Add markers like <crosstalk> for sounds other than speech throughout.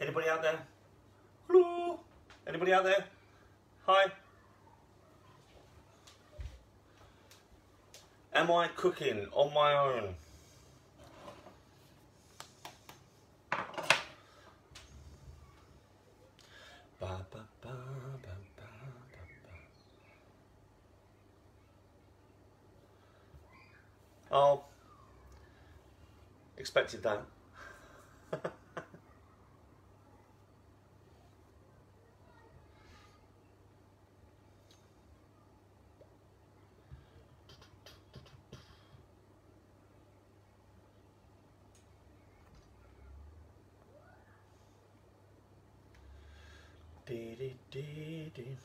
Anybody out there? Hello? Anybody out there? Hi? Am I cooking on my own? Ba, ba, ba. Oh, expected that.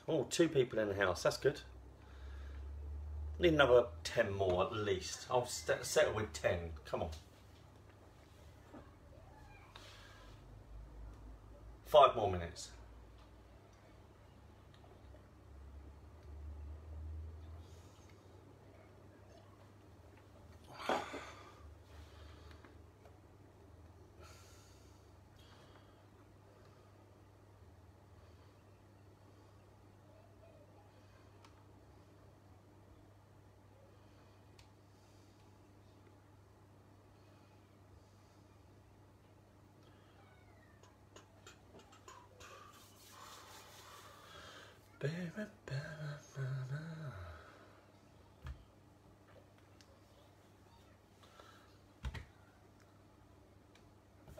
Oh, two people in the house. That's good. Need another 10 more at least. I'll settle with 10. Come on. Five more minutes.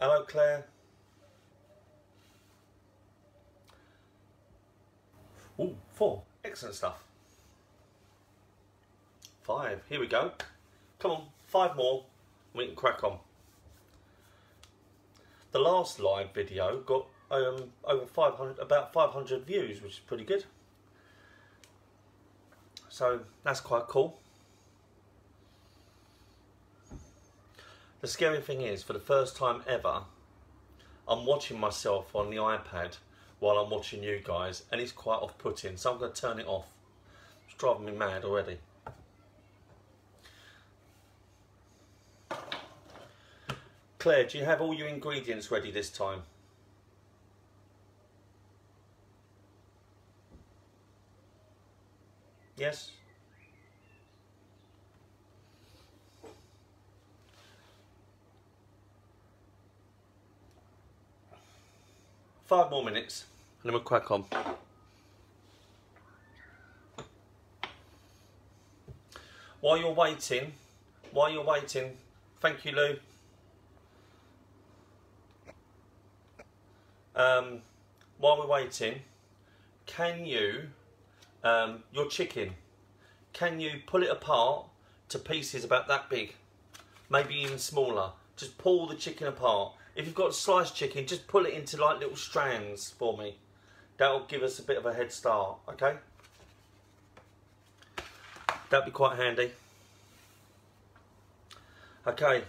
Hello, Claire. Ooh, four. Excellent stuff. Five. Here we go. Come on, five more. We can crack on. The last live video got um, over 500, about 500 views, which is pretty good. So that's quite cool. The scary thing is, for the first time ever, I'm watching myself on the iPad while I'm watching you guys, and it's quite off-putting, so I'm going to turn it off. It's driving me mad already. Claire, do you have all your ingredients ready this time? Yes? Five more minutes and then we'll crack on. While you're waiting, while you're waiting, thank you Lou. Um, while we're waiting, can you, um, your chicken, can you pull it apart to pieces about that big? Maybe even smaller. Just pull the chicken apart. If you've got sliced chicken, just pull it into like little strands for me. That'll give us a bit of a head start, okay? That'd be quite handy. Okay.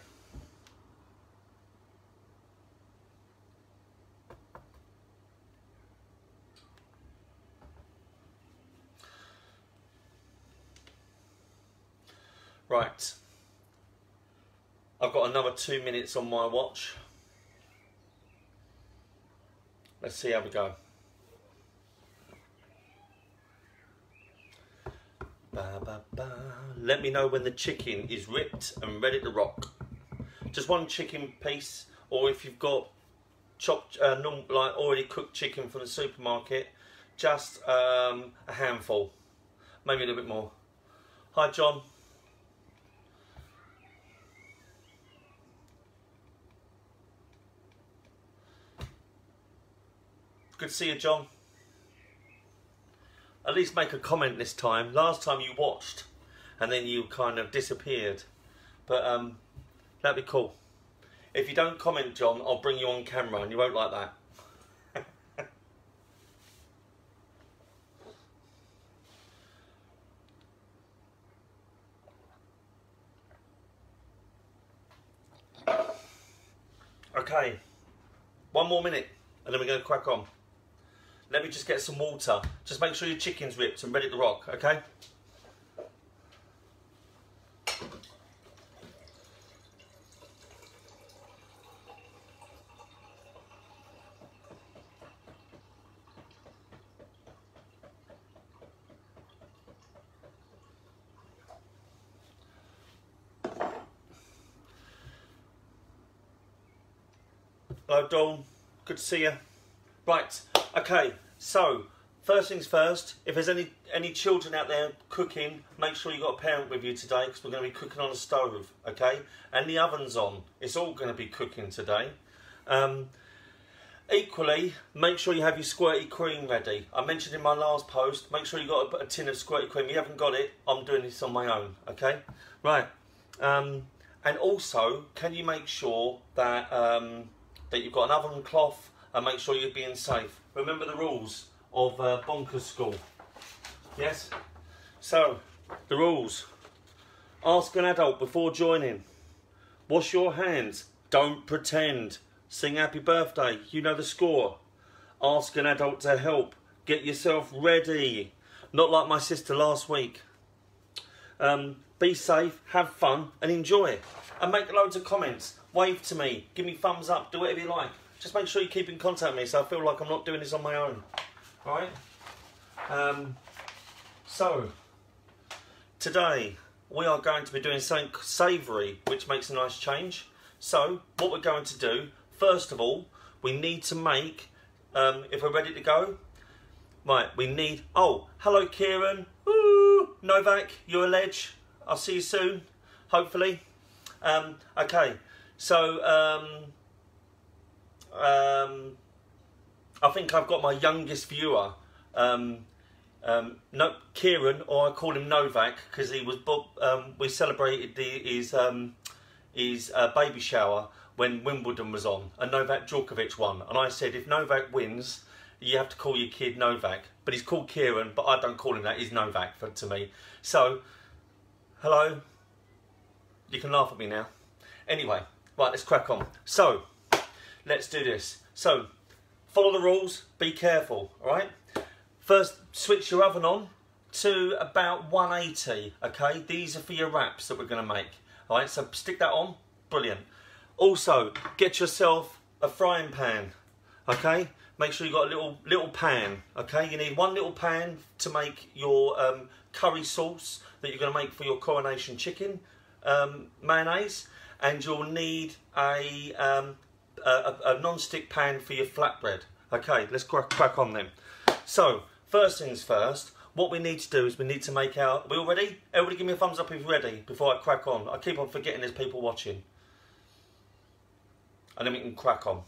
Right. I've got another two minutes on my watch. Let's see how we go. Ba, ba, ba. Let me know when the chicken is ripped and ready to rock. Just one chicken piece, or if you've got chopped, uh, like already cooked chicken from the supermarket, just um, a handful, maybe a little bit more. Hi, John. Good to see you, John. At least make a comment this time. Last time you watched and then you kind of disappeared. But um, that'd be cool. If you don't comment, John, I'll bring you on camera and you won't like that. <laughs> okay, one more minute and then we're going to crack on. Let me just get some water. Just make sure your chicken's ripped and ready to rock, okay? Hello Dawn, good to see you. Right, okay, so first things first, if there's any any children out there cooking, make sure you've got a parent with you today because we're going to be cooking on a stove, okay? And the oven's on. It's all going to be cooking today. Um, equally, make sure you have your squirty cream ready. I mentioned in my last post, make sure you've got a, a tin of squirty cream. If you haven't got it, I'm doing this on my own, okay? Right. Um, and also, can you make sure that um, that you've got an oven cloth and make sure you're being safe. Remember the rules of uh, Bonkers School. Yes? So, the rules. Ask an adult before joining. Wash your hands. Don't pretend. Sing happy birthday. You know the score. Ask an adult to help. Get yourself ready. Not like my sister last week. Um, be safe, have fun, and enjoy. And make loads of comments. Wave to me. Give me thumbs up. Do whatever you like just make sure you keep in contact with me so I feel like I'm not doing this on my own. Alright? Um, so, today we are going to be doing something savoury, which makes a nice change. So, what we're going to do, first of all, we need to make, um, if we're ready to go, right, we need, oh, hello Kieran, Woo! Novak, you're a ledge, I'll see you soon, hopefully. Um, okay, so, um, um, I think I've got my youngest viewer, um, um, no, Kieran, or I call him Novak because he was. Um, we celebrated the, his um, his uh, baby shower when Wimbledon was on, and Novak Djokovic won. And I said, if Novak wins, you have to call your kid Novak. But he's called Kieran, but I don't call him that. He's Novak for, to me. So, hello. You can laugh at me now. Anyway, right, let's crack on. So. Let's do this. So, follow the rules, be careful, all right? First, switch your oven on to about 180, okay? These are for your wraps that we're gonna make, all right? So stick that on, brilliant. Also, get yourself a frying pan, okay? Make sure you got a little little pan, okay? You need one little pan to make your um, curry sauce that you're gonna make for your coronation chicken um, mayonnaise, and you'll need a um, a, a non-stick pan for your flatbread. Okay, let's crack, crack on then. So, first things first, what we need to do is we need to make our... We all ready? Everybody give me a thumbs up if you're ready before I crack on. I keep on forgetting there's people watching. And then we can crack on.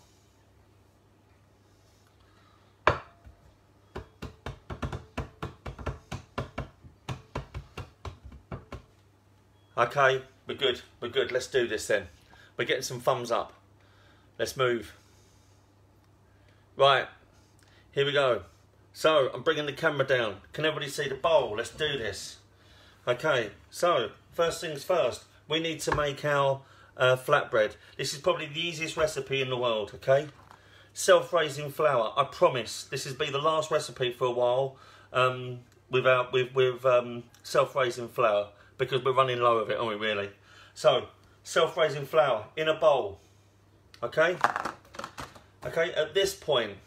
Okay, we're good, we're good. Let's do this then. We're getting some thumbs up. Let's move. Right, here we go. So, I'm bringing the camera down. Can everybody see the bowl? Let's do this. Okay, so, first things first. We need to make our uh, flatbread. This is probably the easiest recipe in the world, okay? Self-raising flour. I promise this has been the last recipe for a while um, without with, with um, self-raising flour because we're running low of it, aren't we, really? So, self-raising flour in a bowl. Okay? Okay, at this point,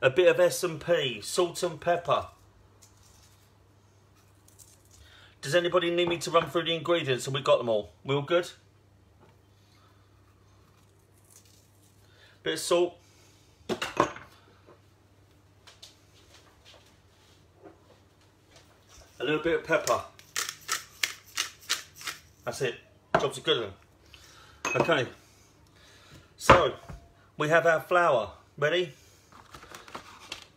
a bit of S&P, salt and pepper. Does anybody need me to run through the ingredients and we got them all? We all good? Bit of salt. A little bit of pepper. That's it. Job's a good one. Okay. So, we have our flour. Ready?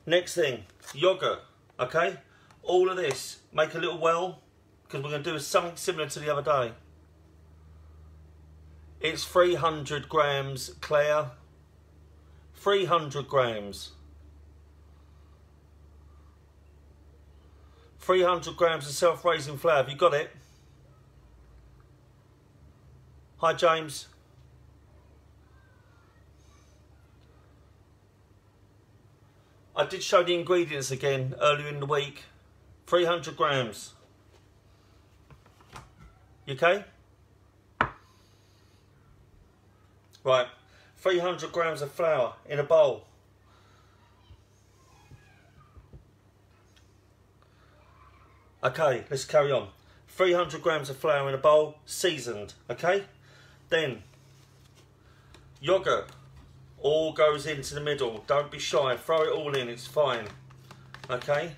Next thing, yogurt. Okay? All of this, make a little well, because we're going to do something similar to the other day. It's 300 grams Claire. 300 grams. 300 grams of self-raising flour. Have you got it? Hi, James. I did show the ingredients again earlier in the week. 300 grams. You okay? Right, 300 grams of flour in a bowl. Okay, let's carry on. 300 grams of flour in a bowl, seasoned, okay? Then, yogurt, All goes into the middle. Don't be shy. Throw it all in. It's fine. Okay?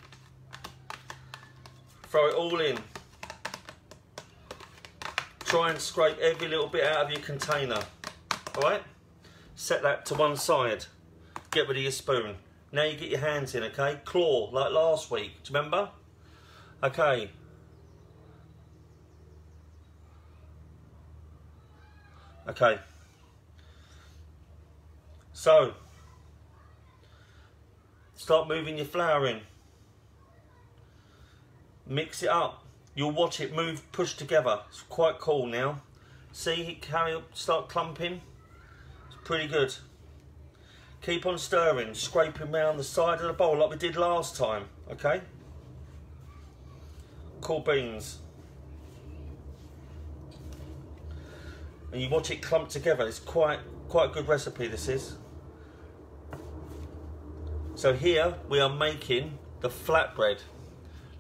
Throw it all in. Try and scrape every little bit out of your container. Alright? Set that to one side. Get rid of your spoon. Now you get your hands in, okay? Claw, like last week. Do you remember? Okay. Okay. So, start moving your flour in. Mix it up. You'll watch it move, push together. It's quite cool now. See it carry start clumping. It's pretty good. Keep on stirring, scraping around the side of the bowl like we did last time, okay? Cool beans. And you watch it clump together. It's quite quite a good recipe this is. So here we are making the flatbread.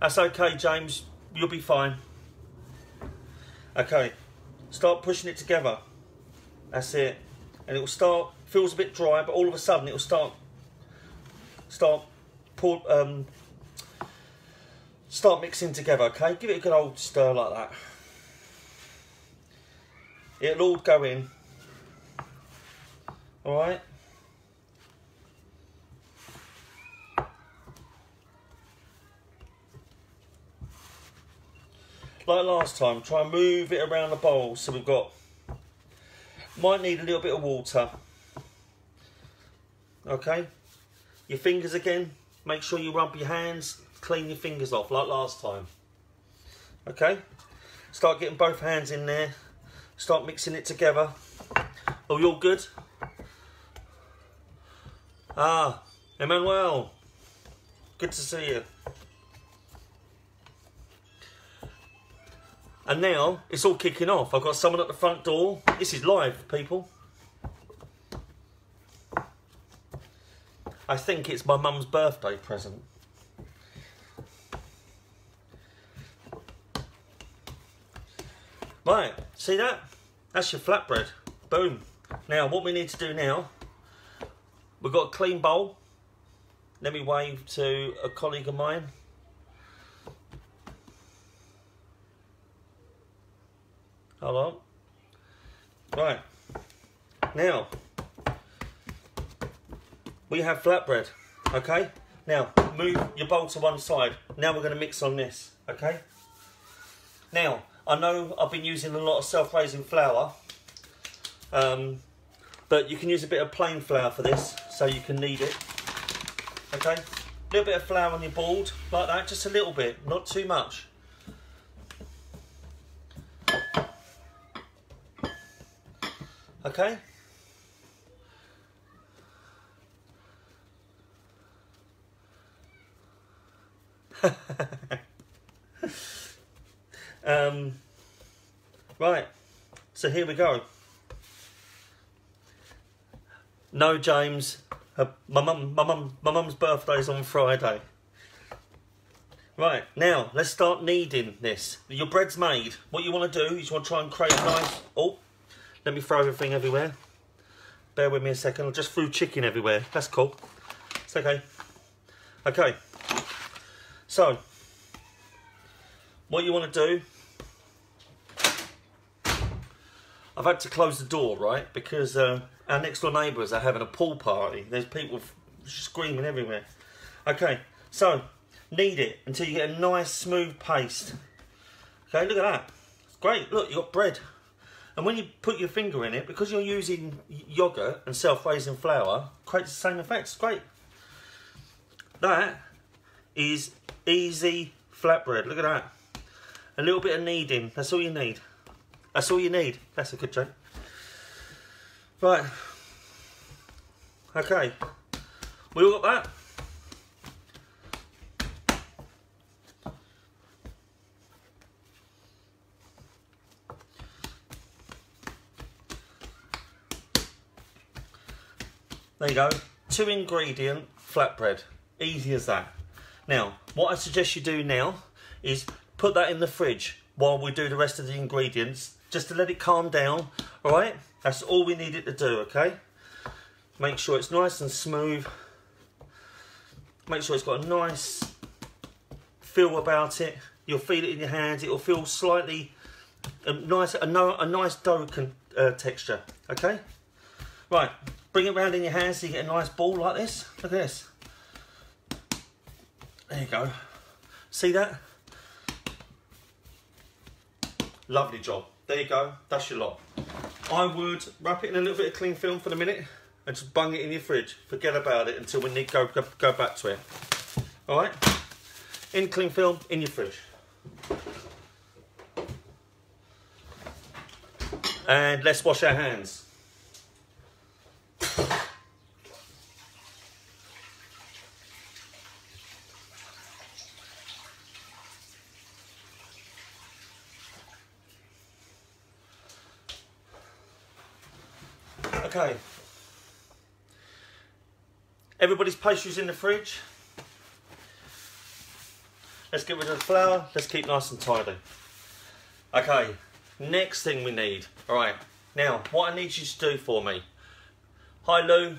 That's okay, James. You'll be fine. Okay, start pushing it together. That's it. And it will start, feels a bit dry, but all of a sudden it will start, start, pour, um, start mixing together, okay? Give it a good old stir like that. It'll all go in. Alright? Like last time, try and move it around the bowl. So we've got, might need a little bit of water. Okay, your fingers again, make sure you rub your hands, clean your fingers off like last time. Okay, start getting both hands in there, start mixing it together. We all good? Ah, Emmanuel, good to see you. And now it's all kicking off. I've got someone at the front door. This is live, people. I think it's my mum's birthday present. Right, see that? That's your flatbread. Boom. Now, what we need to do now, we've got a clean bowl. Let me wave to a colleague of mine. Hold on. Right. Now, we have flatbread, okay? Now, move your bowl to one side. Now we're going to mix on this, okay? Now, I know I've been using a lot of self-raising flour, um, but you can use a bit of plain flour for this, so you can knead it, okay? A little bit of flour on your board, like that, just a little bit, not too much. Okay? <laughs> um, right, so here we go. No, James. my mum, my mum, my mum's birthday's on Friday. Right, now let's start kneading this. Your bread's made. What you want to do is you want to try and create a nice. Oh, let me throw everything everywhere. Bear with me a second. I just threw chicken everywhere. That's cool. It's okay. Okay. So, what you want to do... I've had to close the door, right? Because uh, our next door neighbours are having a pool party. There's people screaming everywhere. Okay, so knead it until you get a nice smooth paste. Okay, look at that. It's great. Look, you got bread. And when you put your finger in it, because you're using yogurt and self-raising flour, creates the same effect. It's great. That is easy flatbread. Look at that. A little bit of kneading. That's all you need. That's all you need. That's a good joke. Right. Okay. We all got that? There you go. Two ingredient flatbread. Easy as that. Now, what I suggest you do now is put that in the fridge while we do the rest of the ingredients, just to let it calm down, all right? That's all we need it to do, okay? Make sure it's nice and smooth. Make sure it's got a nice feel about it. You'll feel it in your hands. It'll feel slightly a nice, a, no, a nice dough uh, texture. Okay. Right. Bring it around in your hands so you get a nice ball like this. Look at this. There you go. See that? Lovely job. There you go. That's your lot. I would wrap it in a little bit of cling film for the minute and just bung it in your fridge. Forget about it until we need go, go, go back to it. All right? In cling film, in your fridge. And let's wash our hands. Okay. Everybody's pastries in the fridge. Let's get rid of the flour. Let's keep nice and tidy. Okay, next thing we need. All right, now what I need you to do for me. Hi Lou,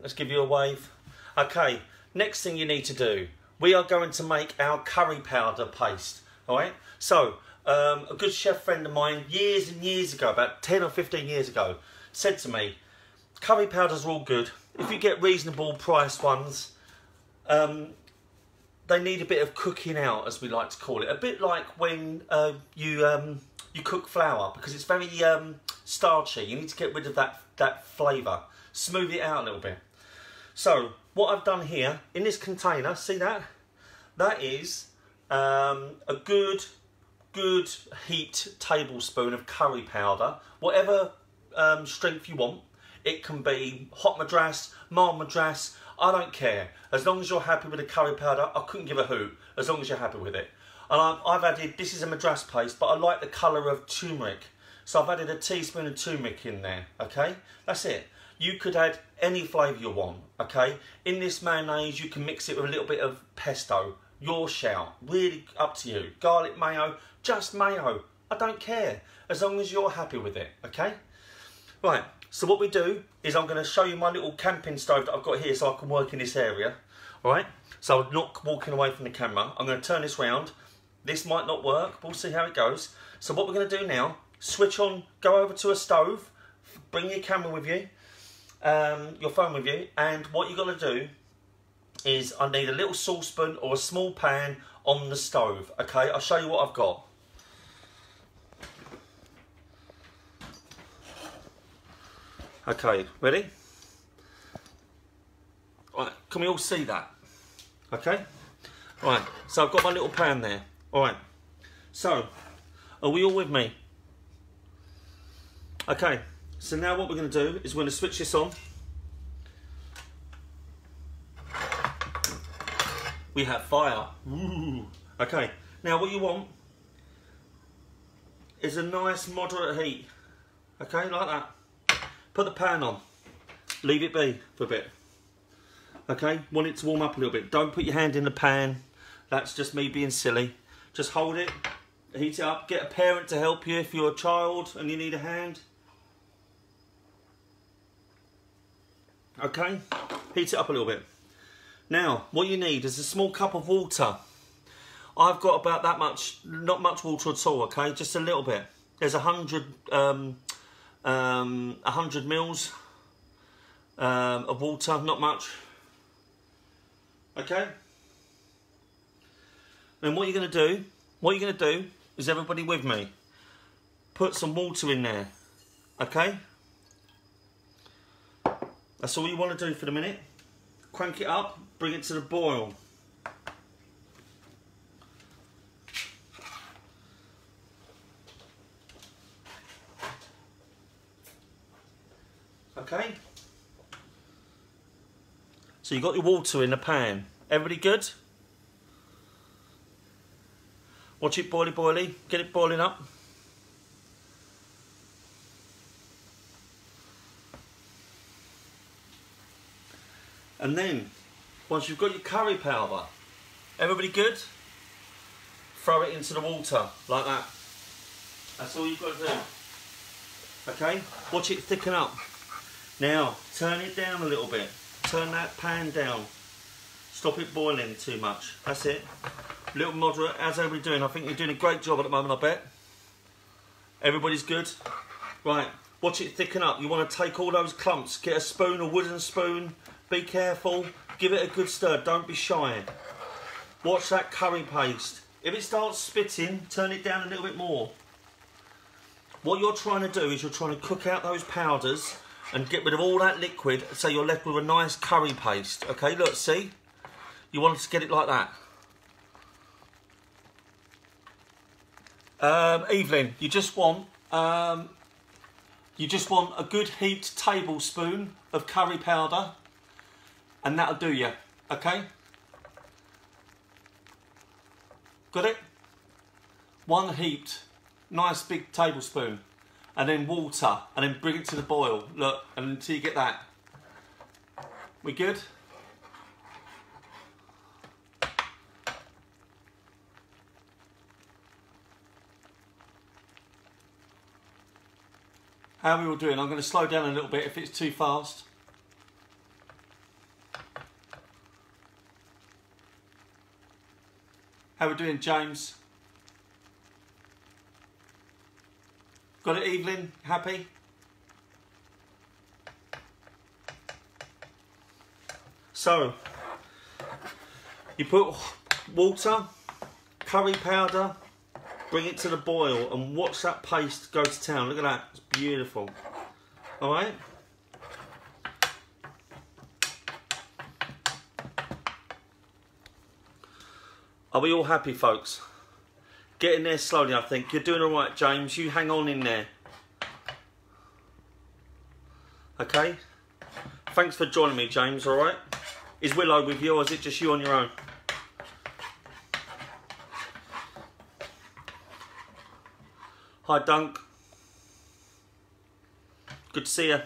let's give you a wave. Okay, next thing you need to do. We are going to make our curry powder paste. All right, so um, a good chef friend of mine years and years ago, about 10 or 15 years ago, said to me, curry powders are all good. If you get reasonable priced ones, um, they need a bit of cooking out, as we like to call it. A bit like when uh, you um, you cook flour, because it's very um, starchy. You need to get rid of that, that flavour. Smooth it out a little bit. So, what I've done here, in this container, see that? That is um, a good, good heaped tablespoon of curry powder. Whatever um, strength you want. It can be hot madras, mild madras, I don't care. As long as you're happy with the curry powder, I couldn't give a hoot, as long as you're happy with it. And I've added, this is a madras paste, but I like the colour of turmeric. So I've added a teaspoon of turmeric in there, okay? That's it. You could add any flavour you want, okay? In this mayonnaise, you can mix it with a little bit of pesto. Your shout. Really up to you. Garlic mayo, just mayo. I don't care. As long as you're happy with it, okay? Right, so what we do is I'm going to show you my little camping stove that I've got here so I can work in this area. Alright, so I'm not walking away from the camera. I'm going to turn this round. This might not work, we'll see how it goes. So what we're going to do now, switch on, go over to a stove, bring your camera with you, um, your phone with you, and what you've got to do is I need a little saucepan or a small pan on the stove, okay? I'll show you what I've got. Okay, ready? Right, can we all see that? Okay? Right, so I've got my little pan there. Alright, so, are we all with me? Okay, so now what we're going to do is we're going to switch this on. We have fire. Ooh. Okay, now what you want is a nice moderate heat. Okay, like that. Put the pan on. Leave it be for a bit. Okay, want it to warm up a little bit. Don't put your hand in the pan. That's just me being silly. Just hold it, heat it up. Get a parent to help you if you're a child and you need a hand. Okay, heat it up a little bit. Now, what you need is a small cup of water. I've got about that much, not much water at all, okay? Just a little bit. There's a hundred um, um, 100 mils um, of water, not much. Okay? And what you're going to do, what you're going to do, is everybody with me? Put some water in there. Okay? That's all you want to do for the minute. Crank it up, bring it to the boil. Okay. So you got your water in the pan. Everybody good? Watch it boily boily. Get it boiling up. And then, once you've got your curry powder, everybody good? Throw it into the water, like that. That's all you've got to do. Okay? Watch it thicken up. Now, turn it down a little bit. Turn that pan down. Stop it boiling too much. That's it. A little moderate. How's everybody doing? I think you're doing a great job at the moment, I bet. Everybody's good? Right, watch it thicken up. You want to take all those clumps. Get a spoon, a wooden spoon. Be careful. Give it a good stir. Don't be shy. Watch that curry paste. If it starts spitting, turn it down a little bit more. What you're trying to do is you're trying to cook out those powders and get rid of all that liquid so you're left with a nice curry paste. Okay, look, see? You want to get it like that. Um, Evelyn, you just want um, you just want a good heaped tablespoon of curry powder and that'll do you, okay? Got it? One heaped, nice big tablespoon and then water and then bring it to the boil. Look, and until you get that. We good? How are we all doing? I'm going to slow down a little bit if it's too fast. How are we doing, James? Got it, Evelyn? Happy? So, you put water, curry powder, bring it to the boil and watch that paste go to town. Look at that, it's beautiful. All right? Are we all happy, folks? Get in there slowly, I think. You're doing all right, James. You hang on in there. Okay? Thanks for joining me, James, all right? Is Willow with you or is it just you on your own? Hi, Dunk. Good to see you.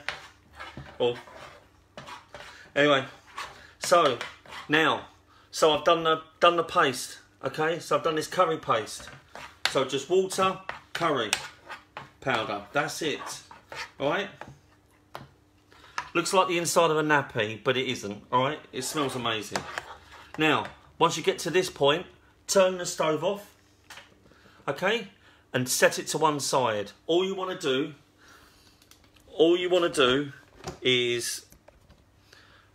Oh. All. Anyway, so now, so I've done the done the paste. Okay, so I've done this curry paste. So just water, curry powder. That's it. All right. Looks like the inside of a nappy, but it isn't. All right. It smells amazing. Now, once you get to this point, turn the stove off. Okay, and set it to one side. All you want to do, all you want to do is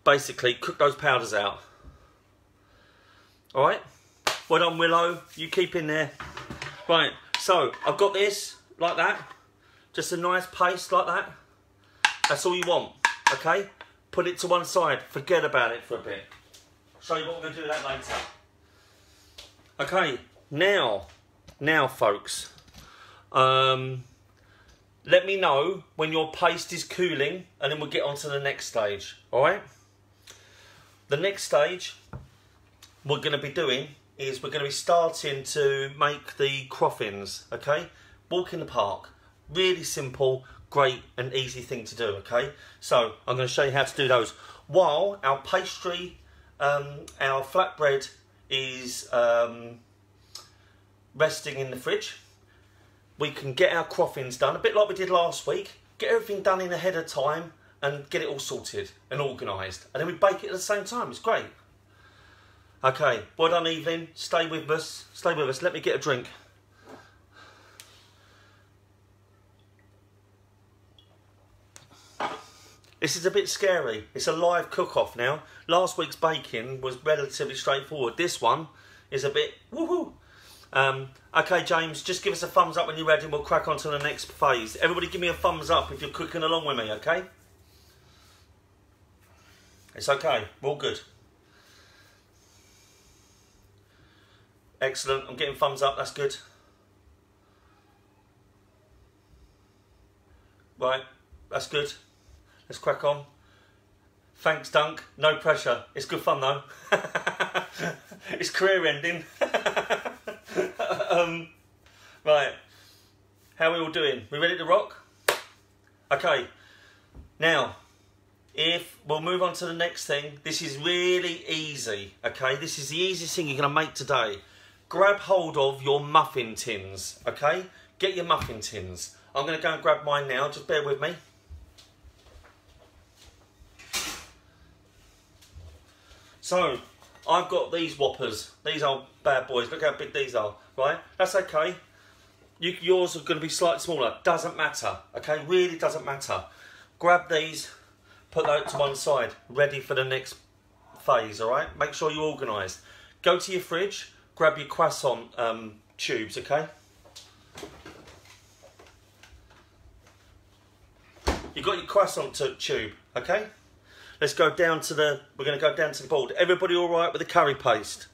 basically cook those powders out. All right. Well done, Willow. You keep in there. Right, so I've got this like that. Just a nice paste like that. That's all you want, okay? Put it to one side. Forget about it for a bit. Show you what we're going to do that later. Okay, now, now folks, um, let me know when your paste is cooling and then we'll get on to the next stage, all right? The next stage we're going to be doing is we're going to be starting to make the croffins, okay? Walk in the park. Really simple, great and easy thing to do, okay? So I'm going to show you how to do those. While our pastry, um, our flatbread is um, resting in the fridge, we can get our croffins done, a bit like we did last week. Get everything done in ahead of time and get it all sorted and organised. And then we bake it at the same time. It's great. Okay, well done, Evelyn. Stay with us. Stay with us. Let me get a drink. This is a bit scary. It's a live cook-off now. Last week's baking was relatively straightforward. This one is a bit woohoo. Um, okay, James, just give us a thumbs up when you're ready and we'll crack on to the next phase. Everybody give me a thumbs up if you're cooking along with me, okay? It's okay. We're all good. Excellent. I'm getting thumbs up. That's good. Right. That's good. Let's crack on. Thanks, Dunk. No pressure. It's good fun, though. <laughs> it's career ending. <laughs> um, right. How are we all doing? We ready to rock? Okay. Now, if we'll move on to the next thing. This is really easy, okay? This is the easiest thing you're going to make today grab hold of your muffin tins, okay? Get your muffin tins. I'm going to go and grab mine now, just bear with me. So, I've got these whoppers, these old bad boys, look how big these are, right? That's okay. You, yours are going to be slightly smaller, doesn't matter, okay? Really doesn't matter. Grab these, put those to one side, ready for the next phase, all right? Make sure you're organised. Go to your fridge, grab your croissant um, tubes, okay? You've got your croissant tube, okay? Let's go down to the, we're going to go down to the board. Everybody all right with the curry paste?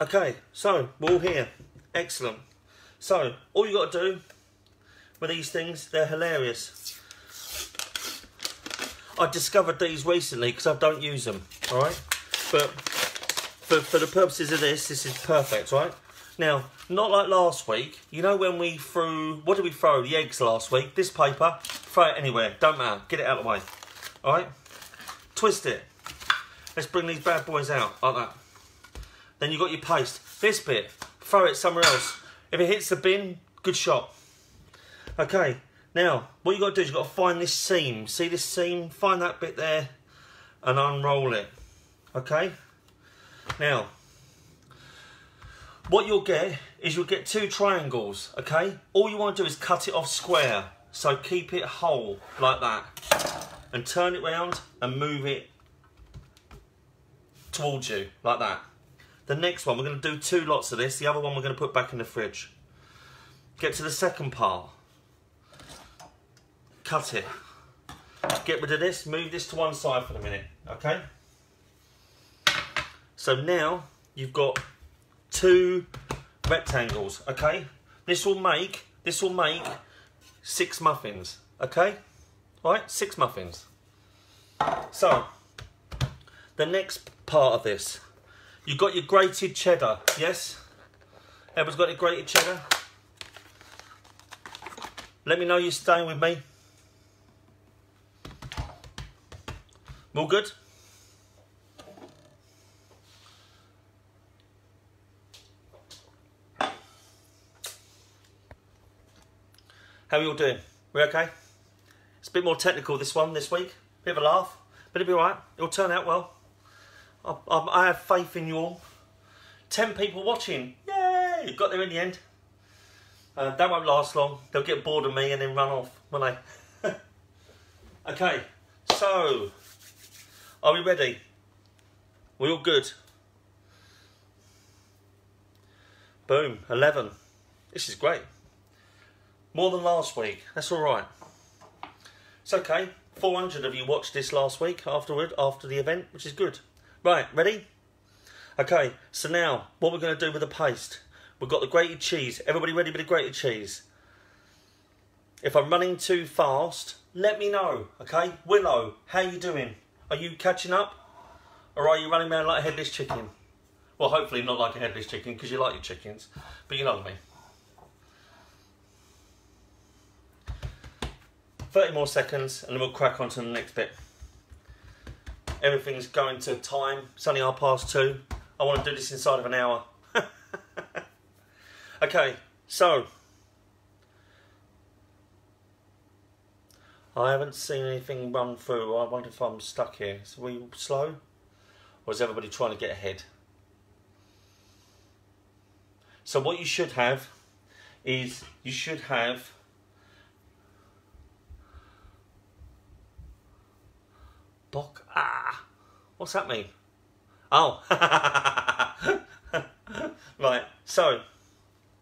Okay, so we're all here. Excellent. So, all you got to do with these things, they're hilarious. I discovered these recently because I don't use them, alright? But for, for the purposes of this, this is perfect, right? Now, not like last week. You know when we threw, what did we throw? The eggs last week. This paper, throw it anywhere. Don't matter. Get it out of the way. Alright? Twist it. Let's bring these bad boys out like that. Then you've got your paste. This bit, throw it somewhere else. If it hits the bin, good shot. Okay, now, what you got to do is you've got to find this seam. See this seam? Find that bit there and unroll it. Okay? Now, what you'll get is you'll get two triangles, okay? All you want to do is cut it off square. So keep it whole, like that. And turn it round and move it towards you, like that. The next one, we're going to do two lots of this. The other one we're going to put back in the fridge. Get to the second part. Cut it. Get rid of this. Move this to one side for a minute. Okay? So now you've got two rectangles. Okay? This will make, this will make six muffins. Okay? Right? Six muffins. So, the next part of this You've got your grated cheddar, yes? Everyone's got your grated cheddar? Let me know you're staying with me. All good? How are you all doing? We okay? It's a bit more technical this one this week. Bit of a laugh, but it'll be alright. It'll turn out well. I, I, I have faith in you all. Ten people watching. Yay! Got there in the end. Uh, that won't last long. They'll get bored of me and then run off, won't they? <laughs> okay, so are we ready? We all good? Boom, 11. This is great. More than last week. That's all right. It's okay. 400 of you watched this last week afterward, after the event, which is good. Right, ready? Okay, so now what we're going to do with the paste. We've got the grated cheese. Everybody ready with the grated cheese? If I'm running too fast, let me know, okay? Willow, how you doing? Are you catching up? Or are you running around like a headless chicken? Well, hopefully not like a headless chicken because you like your chickens, but you know what I mean. 30 more seconds and then we'll crack on to the next bit. Everything's going to time. It's only half past two. I want to do this inside of an hour. <laughs> okay, so. I haven't seen anything run through. I wonder if I'm stuck here. Is we slow? Or is everybody trying to get ahead? So what you should have is you should have Bock. Ah. What's that mean? Oh. <laughs> right. So,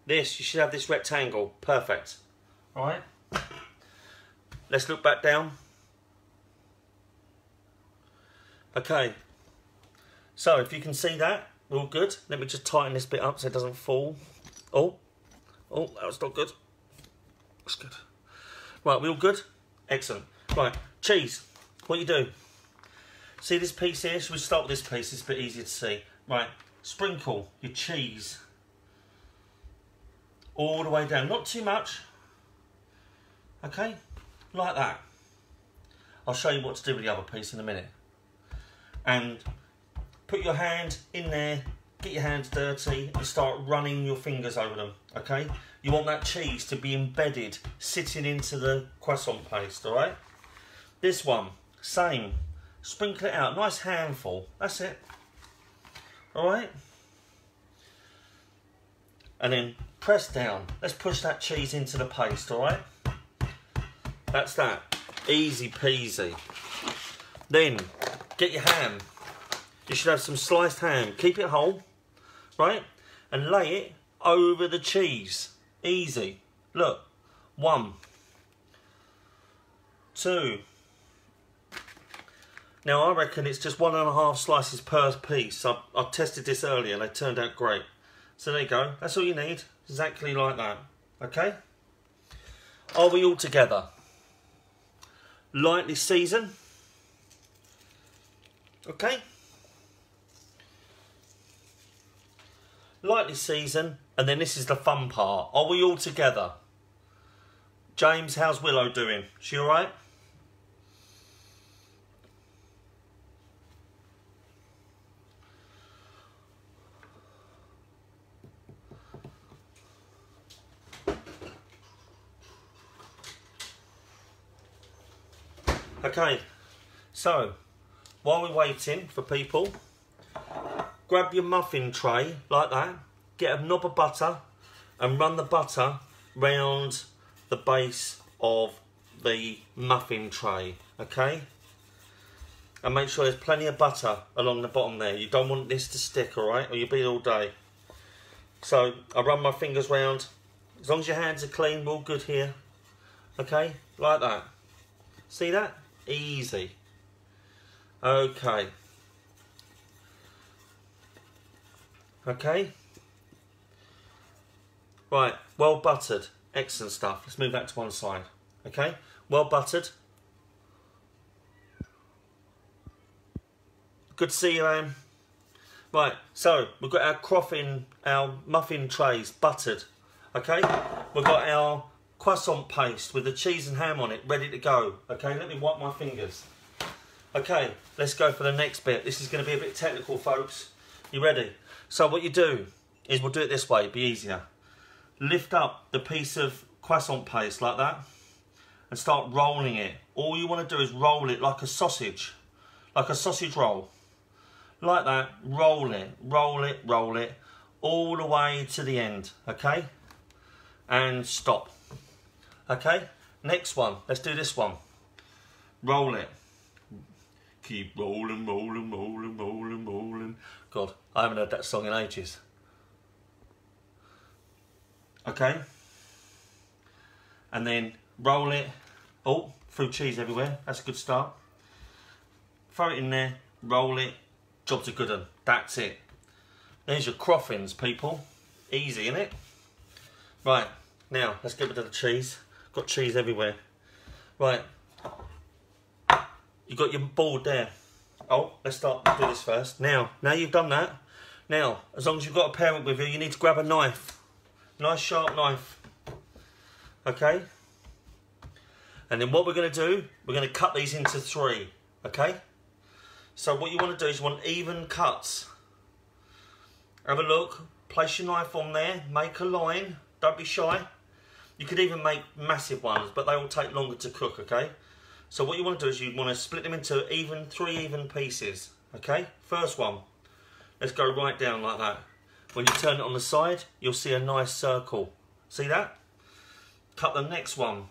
this, you should have this rectangle. Perfect. Right. Let's look back down. Okay. So, if you can see that, we're all good. Let me just tighten this bit up so it doesn't fall. Oh. Oh, that was not good. That's good. Right, we all good? Excellent. Right, cheese. What you do? See this piece here? Should we start with this piece? It's a bit easier to see. Right, sprinkle your cheese all the way down. Not too much. Okay, like that. I'll show you what to do with the other piece in a minute. And put your hand in there, get your hands dirty and start running your fingers over them, okay? You want that cheese to be embedded, sitting into the croissant paste, all right? This one, same. Sprinkle it out, nice handful. That's it. All right. And then press down. Let's push that cheese into the paste, all right? That's that. Easy peasy. Then get your ham. You should have some sliced ham. Keep it whole, right? And lay it over the cheese. Easy. Look. One. Two. Now I reckon it's just one and a half slices per piece. I, I tested this earlier they turned out great. So there you go. That's all you need. Exactly like that. Okay? Are we all together? Lightly season. Okay? Lightly season. And then this is the fun part. Are we all together? James, how's Willow doing? She alright? Okay, so while we're waiting for people, grab your muffin tray like that, get a knob of butter and run the butter round the base of the muffin tray, okay? And make sure there's plenty of butter along the bottom there. You don't want this to stick, all right? Or you'll be all day. So I run my fingers round. As long as your hands are clean, we're all good here. Okay, like that. See that? Easy. Okay. Okay. Right, well buttered. Excellent stuff. Let's move that to one side. Okay, well buttered. Good to see you, Anne. Right, so we've got our croffin, our muffin trays buttered. Okay, we've got our croissant paste with the cheese and ham on it, ready to go. Okay, let me wipe my fingers. Okay, let's go for the next bit. This is going to be a bit technical, folks. You ready? So what you do is we'll do it this way, be easier. Lift up the piece of croissant paste like that and start rolling it. All you want to do is roll it like a sausage, like a sausage roll. Like that, roll it, roll it, roll it, all the way to the end, okay? And stop. Okay, next one. Let's do this one. Roll it. Keep rolling, rolling, rolling, rolling, rolling. God, I haven't heard that song in ages. Okay. And then roll it. Oh, threw cheese everywhere. That's a good start. Throw it in there, roll it. Job's a good one. That's it. There's your croffins, people. Easy, innit? Right, now let's get rid of the cheese. Got cheese everywhere. Right. You got your board there. Oh, let's start do this first. Now, now you've done that. Now, as long as you've got a parent with you, you need to grab a knife. Nice sharp knife. Okay? And then what we're going to do, we're going to cut these into three. Okay? So what you want to do is you want even cuts. Have a look. Place your knife on there. Make a line. Don't be shy. You could even make massive ones, but they will take longer to cook, okay? So what you want to do is you want to split them into even three even pieces, okay? First one, let's go right down like that. When you turn it on the side, you'll see a nice circle. See that? Cut the next one.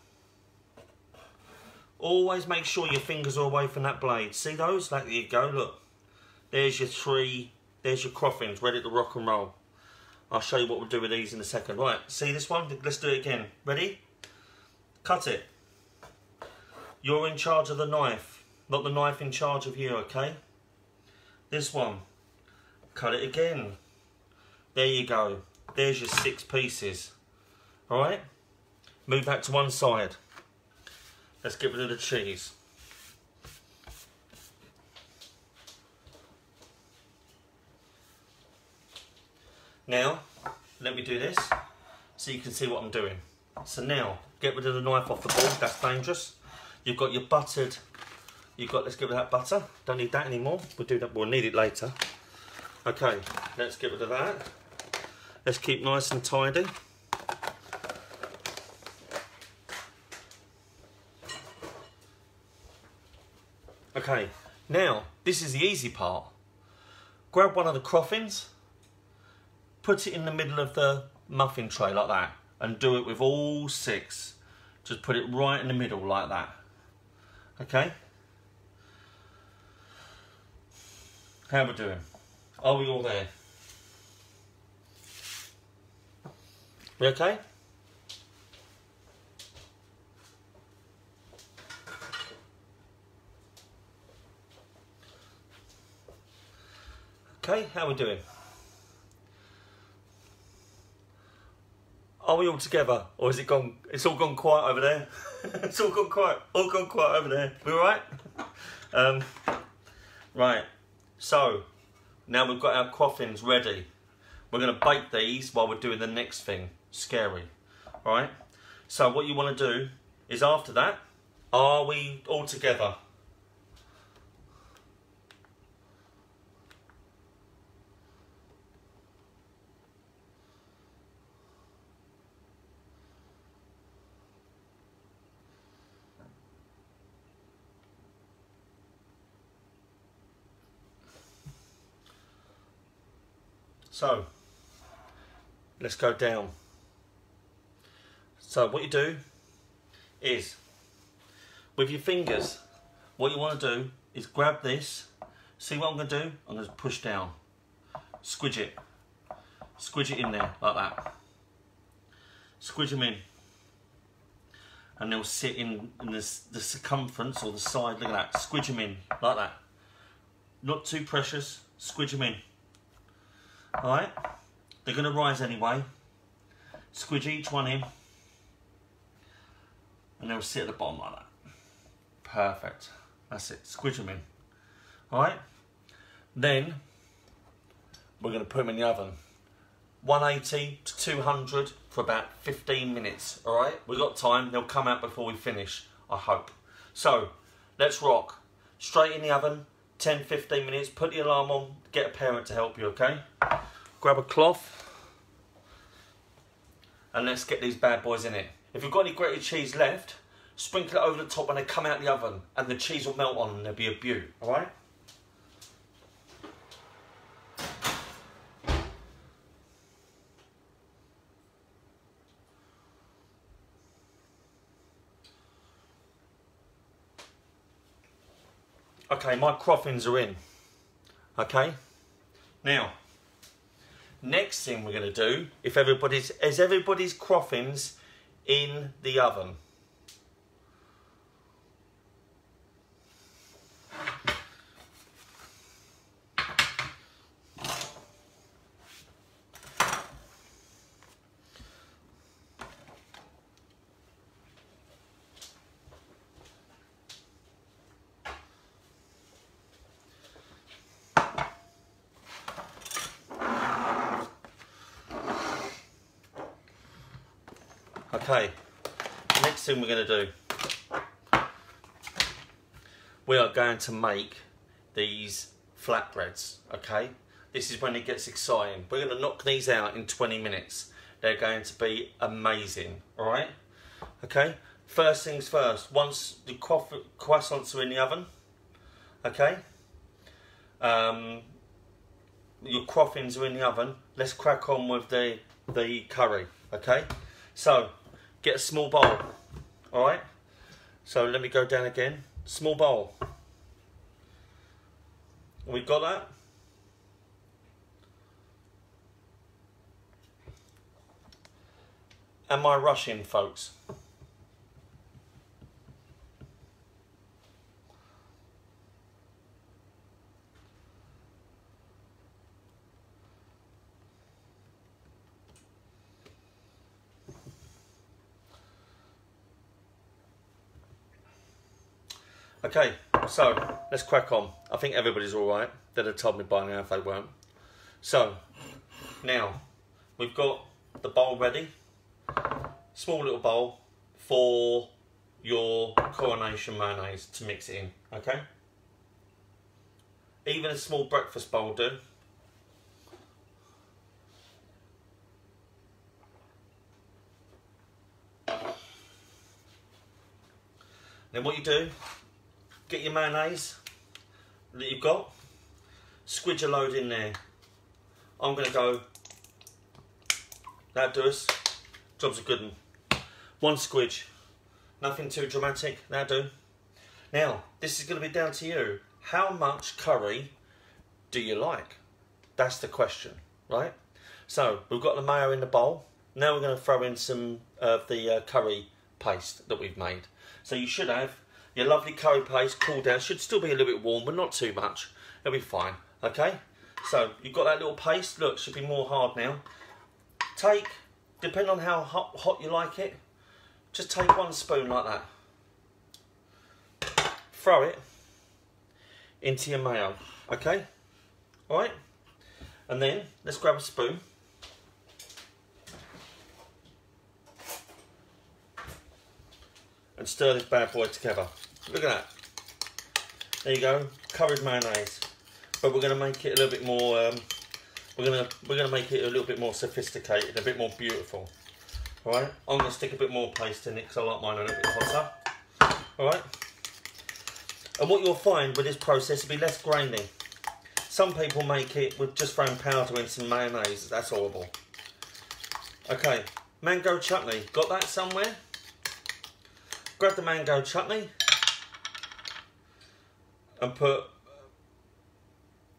Always make sure your fingers are away from that blade. See those? Like, there you go, look. There's your three, there's your croffins ready to rock and roll. I'll show you what we'll do with these in a second. Right, see this one? Let's do it again. Ready? Cut it. You're in charge of the knife, not the knife in charge of you, okay? This one. Cut it again. There you go. There's your six pieces. Alright? Move that to one side. Let's get rid of the cheese. Now, let me do this so you can see what I'm doing. So now, get rid of the knife off the board, that's dangerous. You've got your buttered, you've got, let's get rid of that butter. Don't need that anymore, we'll do that, we'll need it later. Okay, let's get rid of that. Let's keep nice and tidy. Okay, now this is the easy part. Grab one of the croffins, put it in the middle of the muffin tray like that, and do it with all six. Just put it right in the middle like that. Okay? How are we doing? Are we all there? We okay? Okay, how we doing? Are we all together, or has it gone? It's all gone quiet over there. <laughs> it's all gone quiet. All gone quiet over there. We all right? Um, right. So now we've got our croffins ready. We're going to bake these while we're doing the next thing. Scary. All right. So what you want to do is after that, are we all together? So, let's go down. So what you do is, with your fingers, what you want to do is grab this. See what I'm going to do? I'm going to push down. Squidge it. Squidge it in there, like that. Squidge them in. And they'll sit in, in the, the circumference or the side, look at that. Squidge them in, like that. Not too precious, squidge them in. Alright, they're going to rise anyway. Squidge each one in. And they'll sit at the bottom like that. Perfect. That's it. Squidge them in. Alright? Then, we're going to put them in the oven. 180 to 200 for about 15 minutes. Alright? We've got time. They'll come out before we finish. I hope. So, let's rock. Straight in the oven. 10, 15 minutes. Put the alarm on. Get a parent to help you, okay? grab a cloth and let's get these bad boys in it. If you've got any grated cheese left, sprinkle it over the top when they come out the oven and the cheese will melt on and there'll be a beaut, alright? Okay, my croffins are in. Okay? Now, Next thing we're going to do, if everybody's, is everybody's croffins in the oven? Okay, next thing we're going to do, we are going to make these flatbreads, okay? This is when it gets exciting. We're going to knock these out in 20 minutes. They're going to be amazing, all right? Okay, first things first, once the croissants are in the oven, okay? Um, your croffins are in the oven, let's crack on with the, the curry, okay? So, get a small bowl. All right. So let me go down again. Small bowl. We've got that. Am I rushing, folks? Okay, so let's crack on. I think everybody's all right. They'd have told me by now if they weren't. So, now, we've got the bowl ready. Small little bowl for your coronation mayonnaise to mix it in, okay? Even a small breakfast bowl do. Then what you do Get your mayonnaise, that you've got, squidge a load in there. I'm to go, that do us, job's a good one. One squidge, nothing too dramatic, that do. Now, this is to be down to you. How much curry do you like? That's the question, right? So, we've got the mayo in the bowl. Now we're to throw in some of the uh, curry paste that we've made. So you should have your lovely curry paste cool down. Should still be a little bit warm, but not too much. It'll be fine, okay? So you've got that little paste. Look, should be more hard now. Take, depending on how hot, hot you like it, just take one spoon like that. Throw it into your mayo, okay? All right? And then let's grab a spoon. And stir this bad boy together. Look at that. There you go, curried mayonnaise. But we're going to make it a little bit more. Um, we're going to we're going to make it a little bit more sophisticated, a bit more beautiful. All right. I'm going to stick a bit more paste in it because I like mine a little bit hotter. All right. And what you'll find with this process will be less grainy. Some people make it with just throwing powder in some mayonnaise. That's horrible. Okay, mango chutney. Got that somewhere? Grab the mango chutney and put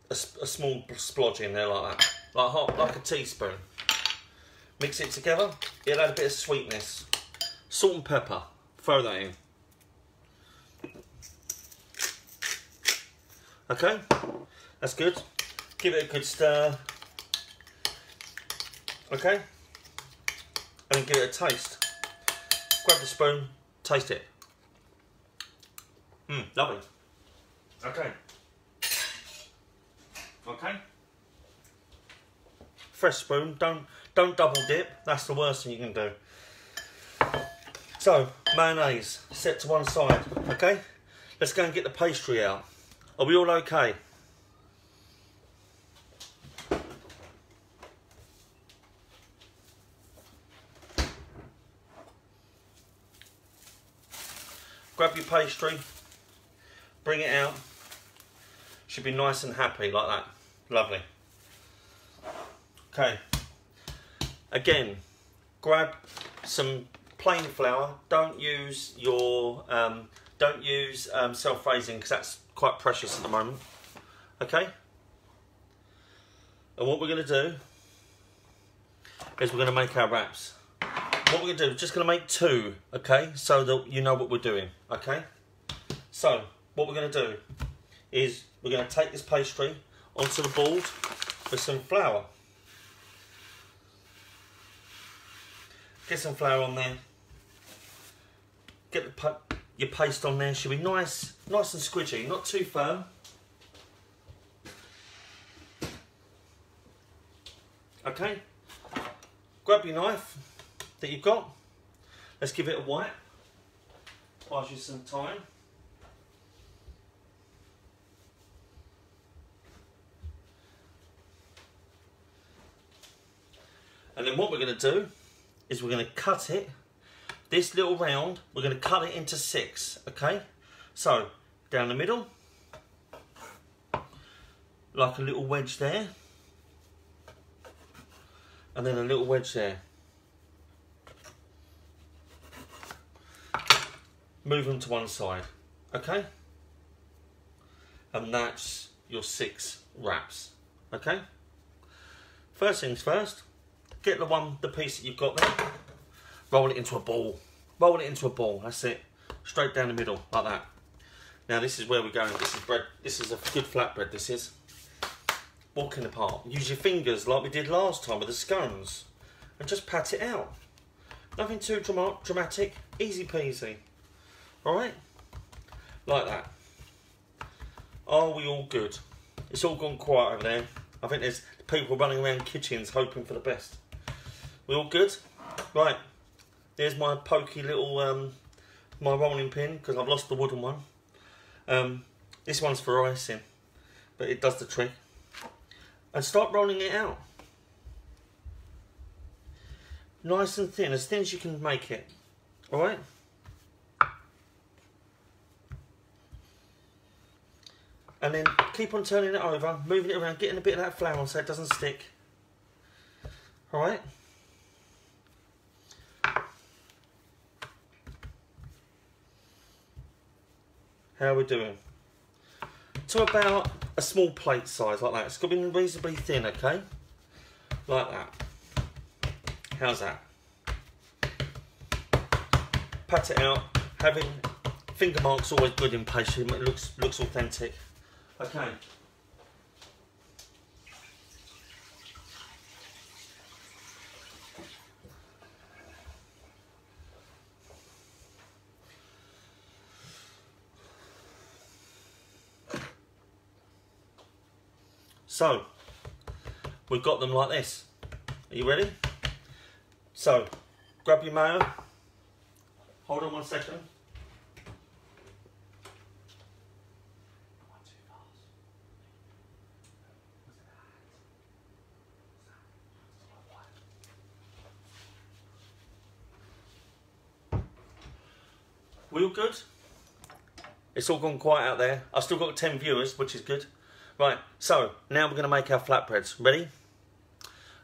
a, a small splodge in there like that, like hot, like a teaspoon. Mix it together. It'll add a bit of sweetness. Salt and pepper. Throw that in. Okay, that's good. Give it a good stir. Okay, and give it a taste. Grab the spoon, taste it. Mmm, lovely. Okay. Okay. Fresh spoon. Don't don't double dip. That's the worst thing you can do. So mayonnaise set to one side. Okay. Let's go and get the pastry out. Are we all okay? Pastry, bring it out. Should be nice and happy like that. Lovely. Okay. Again, grab some plain flour. Don't use your um, don't use um, self-raising because that's quite precious at the moment. Okay? And what we're going to do is we're going to make our wraps. What we're going to do, we're just going to make two, okay? So that you know what we're doing, okay? So, what we're going to do is we're going to take this pastry onto the board with some flour. Get some flour on there. Get the your paste on there should be nice, nice and squidgy, not too firm. Okay, grab your knife that you've got. Let's give it a wipe. Buys you some time. And then what we're going to do is we're going to cut it this little round, we're going to cut it into six, okay? So, down the middle, like a little wedge there, and then a little wedge there. Move them to one side, okay? And that's your six wraps, okay? First things first, get the one, the piece that you've got there, roll it into a ball. Roll it into a ball, that's it. Straight down the middle, like that. Now this is where we're going. This is bread. This is a good flatbread, this is. Walking apart. Use your fingers like we did last time with the scones. And just pat it out. Nothing too dramatic. Easy peasy. Alright? Like that. Are we all good? It's all gone quiet over there. I think there's people running around kitchens hoping for the best. We all good? Right. There's my pokey little, um, my rolling pin, because I've lost the wooden one. Um, this one's for icing, but it does the trick. And start rolling it out. Nice and thin, as thin as you can make it. Alright? And then keep on turning it over, moving it around, getting a bit of that flour on so it doesn't stick. Alright? How are we doing? To about a small plate size like that. It's got to be reasonably thin, okay? Like that. How's that? Pat it out. Having finger marks always good in pastry. It looks looks authentic. Okay. So, we've got them like this. Are you ready? So, grab your mayo. Hold on one second. We all good? It's all gone quiet out there. I've still got 10 viewers, which is good. Right, so now we're going to make our flatbreads. Ready?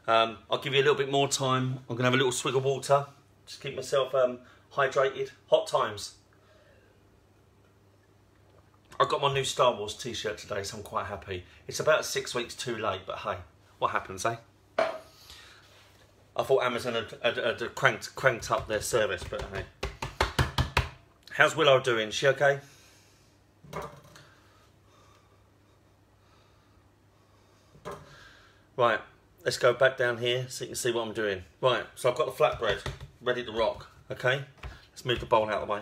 Um, I'll give you a little bit more time. I'm going to have a little swig of water. Just keep myself um, hydrated. Hot times. I got my new Star Wars t-shirt today, so I'm quite happy. It's about six weeks too late, but hey, what happens, eh? I thought Amazon had, had, had cranked, cranked up their service, but hey. How's Willow doing? She okay? Right, let's go back down here so you can see what I'm doing. Right, so I've got the flatbread ready to rock, okay? Let's move the bowl out of the way.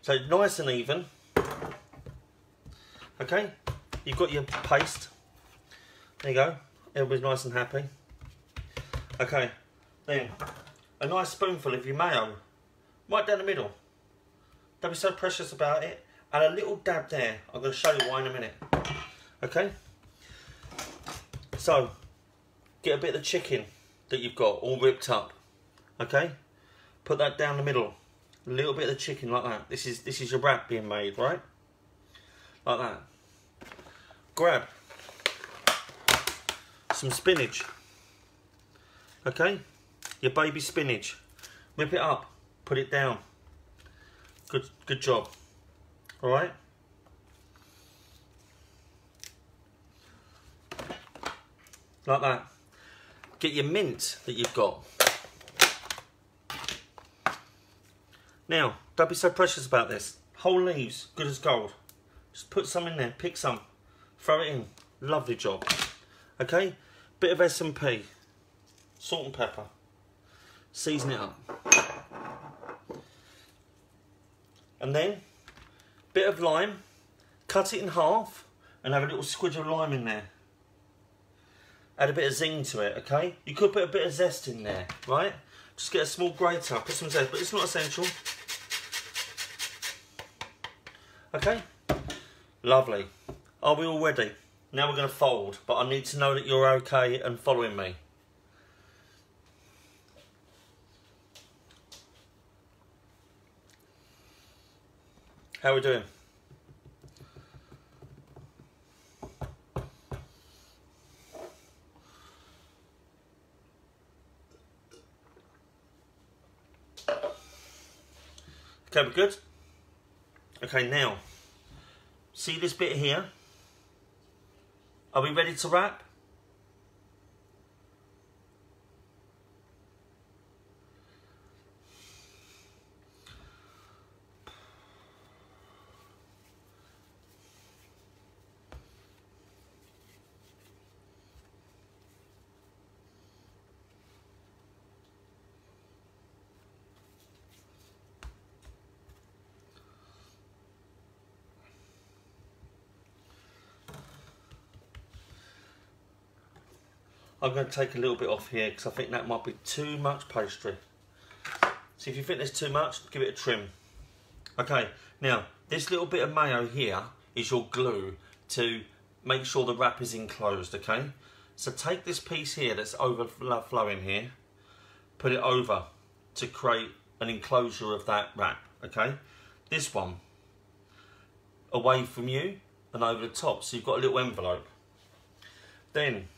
So nice and even, okay? You've got your paste. There you go. Everybody's nice and happy. Okay, then a nice spoonful of your mayo, right down the middle. Don't be so precious about it. And a little dab there. I'm going to show you why in a minute. Okay? So, get a bit of the chicken that you've got all ripped up, okay? Put that down the middle, a little bit of the chicken like that. This is this is your wrap being made, right? Like that. Grab some spinach, okay? Your baby spinach. Rip it up, put it down. Good, good job. All right. Like that. Get your mint that you've got. Now, don't be so precious about this. Whole leaves, good as gold. Just put some in there, pick some, throw it in. Lovely job. Okay, bit of S&P, salt and pepper. Season it up. And then, bit of lime, cut it in half and have a little squidge of lime in there add a bit of zing to it, okay? You could put a bit of zest in there, right? Just get a small grater, put some zest, but it's not essential. Okay? Lovely. Are we all ready? Now we're going to fold, but I need to know that you're okay and following me. How are we doing? Okay, we're good? Okay, now, see this bit here? Are we ready to wrap? I'm going to take a little bit off here because I think that might be too much pastry. So if you think there's too much, give it a trim. Okay, now this little bit of mayo here is your glue to make sure the wrap is enclosed, okay? So take this piece here that's overflowing here, put it over to create an enclosure of that wrap, okay? This one, away from you, and over the top. So you've got a little envelope. Then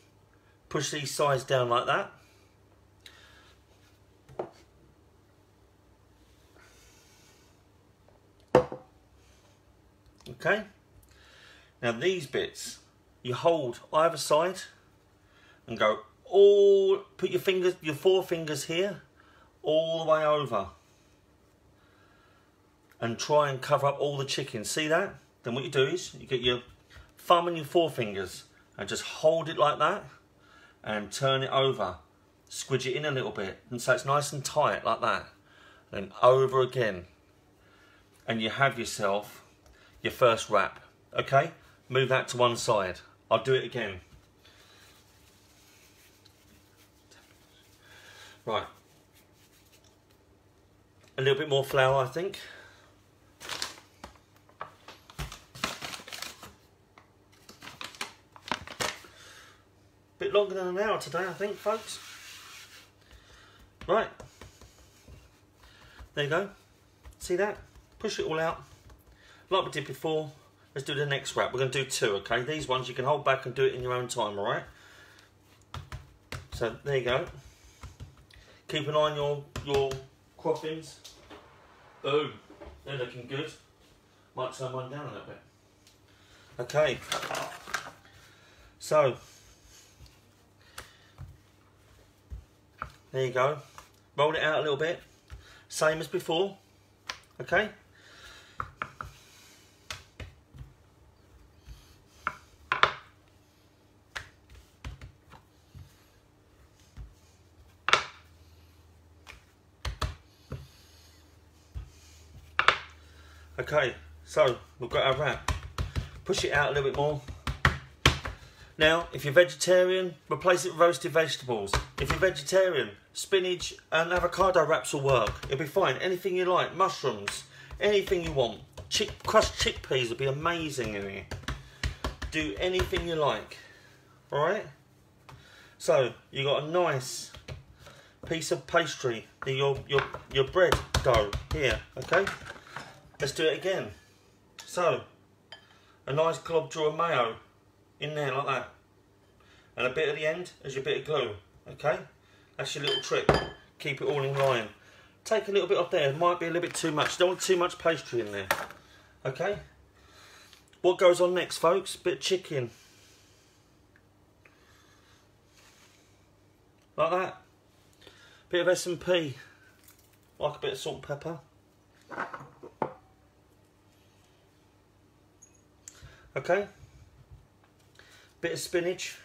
push these sides down like that. Okay. Now these bits, you hold either side and go all, put your fingers, your four fingers here, all the way over. And try and cover up all the chicken. See that? Then what you do is, you get your thumb and your forefingers and just hold it like that and turn it over. Squidge it in a little bit and so it's nice and tight like that. Then over again. And you have yourself your first wrap. Okay? Move that to one side. I'll do it again. Right. A little bit more flour, I think. Longer than an hour today, I think, folks. Right. There you go. See that? Push it all out. Like we did before, let's do the next wrap. We're going to do two, okay? These ones you can hold back and do it in your own time, alright? So, there you go. Keep an eye on your, your croffins. Boom. They're looking good. Might turn one down a little bit. Okay. So, there you go. Roll it out a little bit. Same as before. Okay. Okay, so we've got our wrap. Push it out a little bit more. Now, if you're vegetarian, replace it with roasted vegetables. If you're vegetarian, spinach and avocado wraps will work. It'll be fine. Anything you like, mushrooms, anything you want. Chick, crushed chickpeas would be amazing in here. Do anything you like. Alright? So, you got a nice piece of pastry, your, your, your bread dough here, okay? Let's do it again. So, a nice glob draw mayo in there like that. And a bit at the end as your bit of glue, okay? That's your little trick. Keep it all in line. Take a little bit off there. It might be a little bit too much. Don't want too much pastry in there, okay? What goes on next, folks? Bit of chicken. Like that. Bit of S&P. Like a bit of salt and pepper. Okay. Bit of spinach.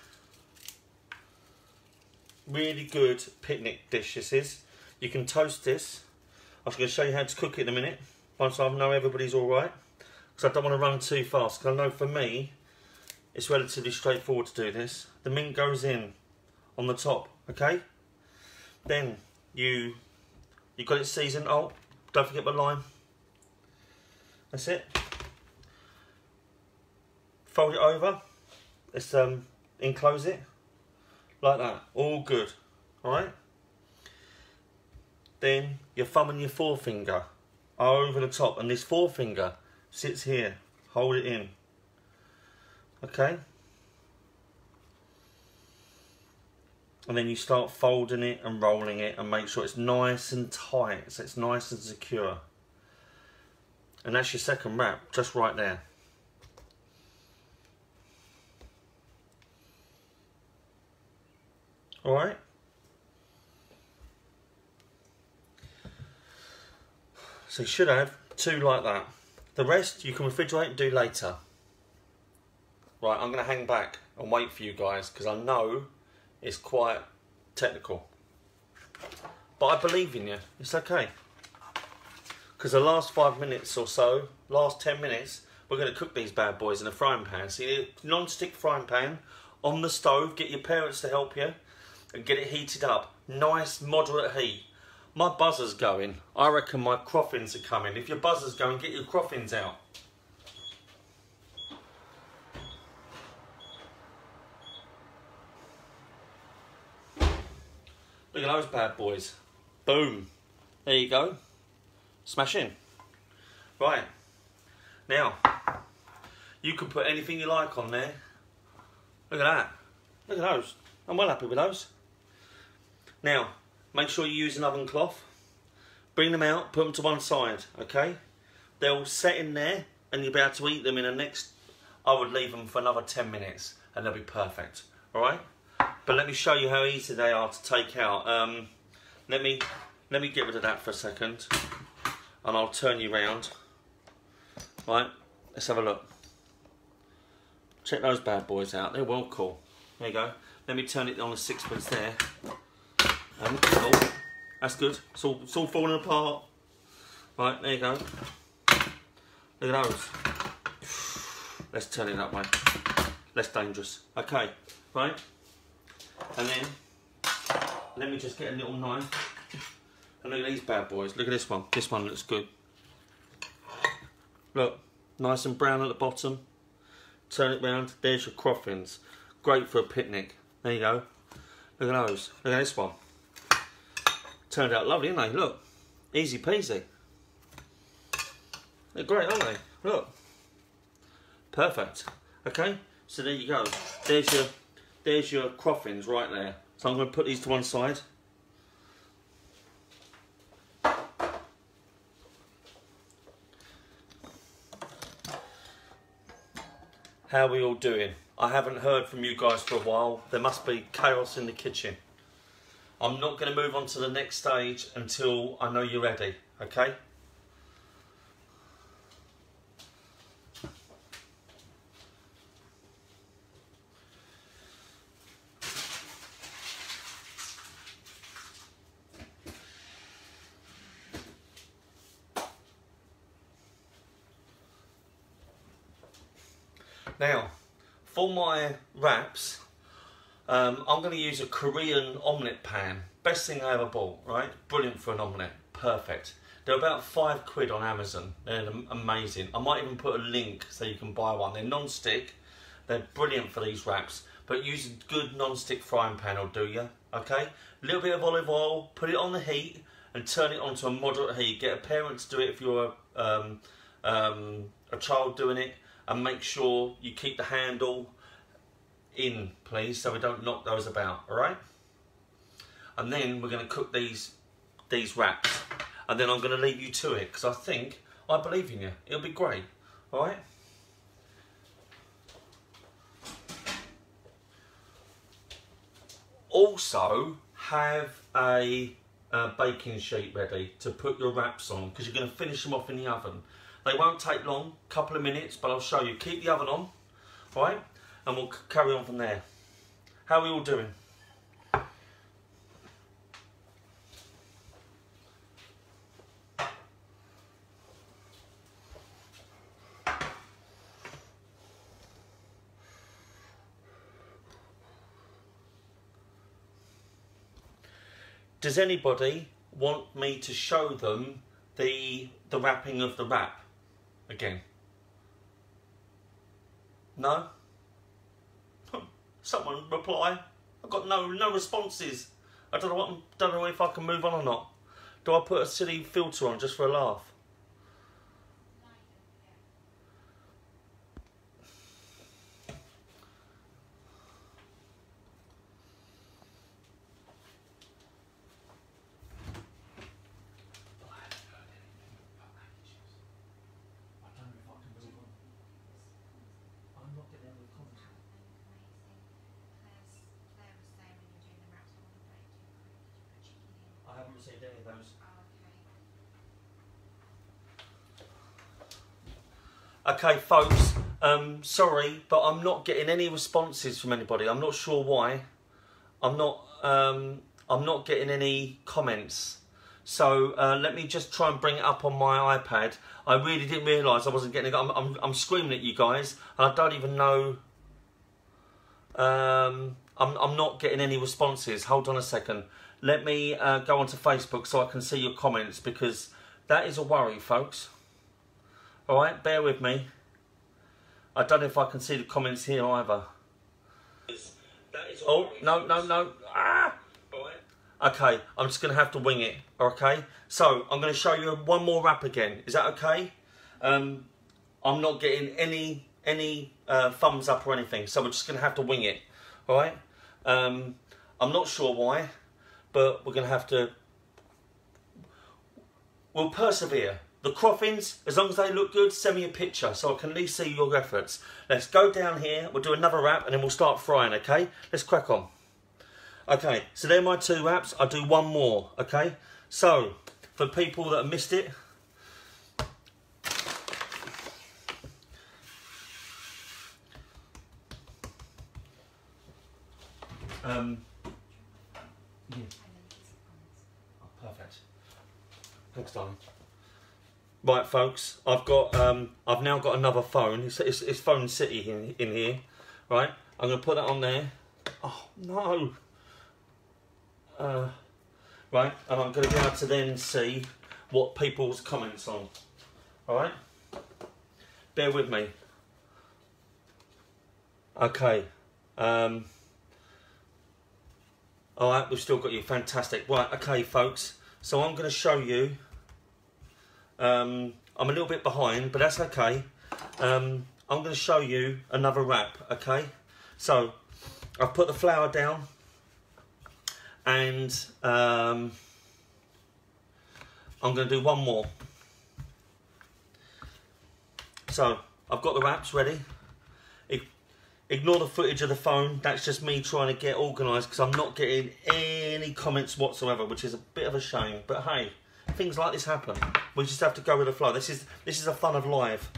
Really good picnic dish this is. You can toast this. I'm going to show you how to cook it in a minute. Once I know everybody's alright. Because I don't want to run too fast. Because I know for me, it's relatively straightforward to do this. The mint goes in on the top, okay? Then you you've got it seasoned. Oh, don't forget my lime. That's it fold it over, let's um, enclose it, like that, all good, alright? Then your thumb and your forefinger are over the top, and this forefinger sits here, hold it in, okay? And then you start folding it and rolling it and make sure it's nice and tight, so it's nice and secure. And that's your second wrap, just right there. Alright? So you should have two like that. The rest you can refrigerate and do later. Right, I'm going to hang back and wait for you guys because I know it's quite technical. But I believe in you. It's okay. Because the last five minutes or so, last ten minutes, we're going to cook these bad boys in a frying pan. See, non-stick frying pan on the stove. Get your parents to help you and get it heated up. Nice moderate heat. My buzzer's going. I reckon my croffins are coming. If your buzzer's going, get your croffins out. Look at those bad boys. Boom. There you go. Smash in. Right. Now, You can put anything you like on there. Look at that. Look at those. I'm well happy with those. Now, make sure you use an oven cloth. Bring them out, put them to one side, okay? They'll set in there and you'll be able to eat them in the next, I would leave them for another 10 minutes and they'll be perfect, all right? But let me show you how easy they are to take out. Um, let me let me get rid of that for a second and I'll turn you round. Right, let's have a look. Check those bad boys out, they're well cool. There you go. Let me turn it on the sixpence there. Oh, that's good. It's all, it's all falling apart. Right, there you go. Look at those. Let's turn it that way. Less dangerous. Okay, right. And then, let me just get a little knife. And look at these bad boys. Look at this one. This one looks good. Look, nice and brown at the bottom. Turn it round. There's your croffins. Great for a picnic. There you go. Look at those. Look at this one. Turned out lovely, didn't they? Look. Easy peasy. They're great, aren't they? Look. Perfect. Okay, so there you go. There's your there's your croffins right there. So I'm going to put these to one side. How are we all doing? I haven't heard from you guys for a while. There must be chaos in the kitchen. I'm not going to move on to the next stage until I know you're ready, okay? Now, for my wraps, um, I'm going to use a Korean omelette pan. Best thing I ever bought, right? Brilliant for an omelette. Perfect. They're about five quid on Amazon. They're amazing. I might even put a link so you can buy one. They're non-stick. They're brilliant for these wraps. But use a good non-stick frying pan will do you. Okay? A little bit of olive oil. Put it on the heat and turn it on to a moderate heat. Get a parent to do it if you're a, um, um, a child doing it and make sure you keep the handle in please so we don't knock those about all right and then we're going to cook these these wraps. And then I'm going to leave you to it because I think I believe in you. It'll be great all right also have a, a baking sheet ready to put your wraps on because you're going to finish them off in the oven. They won't take long, couple of minutes, but I'll show you. Keep the oven on, right? And we'll carry on from there. How are we all doing? Does anybody want me to show them the the wrapping of the wrap? again? No? Someone reply. I've got no no responses. I don't know what don't know if I can move on or not. Do I put a silly filter on just for a laugh? received any of those. Okay, folks, um, sorry, but I'm not getting any responses from anybody. I'm not sure why. I'm not. Um, I'm not getting any comments. So uh, let me just try and bring it up on my iPad. I really didn't realise I wasn't getting it. I'm, I'm, I'm, screaming at you guys, and I don't even know. Um, I'm, I'm not getting any responses. Hold on a second let me uh, go onto Facebook so I can see your comments because that is a worry, folks. All right, bear with me. I don't know if I can see the comments here either. Oh, no, no, no. Ah! Okay, I'm just going to have to wing it, okay? So, I'm going to show you one more wrap again. Is that okay? Um, I'm not getting any any uh, thumbs up or anything, so we're just going to have to wing it. All right. Um, I'm not sure why, but we're going to have to. We'll persevere. The croffins, as long as they look good, send me a picture so I can at least see your efforts. Let's go down here, we'll do another wrap and then we'll start frying, okay? Let's crack on. Okay, so they're my two wraps. I'll do one more, okay? So, for people that missed it, um, yeah. oh, perfect. Thanks, darling. Right, folks, I've got, um, I've now got another phone. It's, it's, it's Phone City in, in here, right? I'm going to put that on there. Oh, no. Uh, right, and I'm going to be able to then see what people's comments on. Alright? Bear with me. Okay. Um, Alright, we've still got you. Fantastic. Right, okay, folks. So I'm going to show you. Um, I'm a little bit behind, but that's okay. Um, I'm going to show you another wrap, okay? So, I've put the flour down and um, I'm going to do one more. So I've got the wraps ready. Ignore the footage of the phone. That's just me trying to get organised because I'm not getting any comments whatsoever, which is a bit of a shame. But hey, things like this happen. We just have to go with the flow. This is this is the fun of live.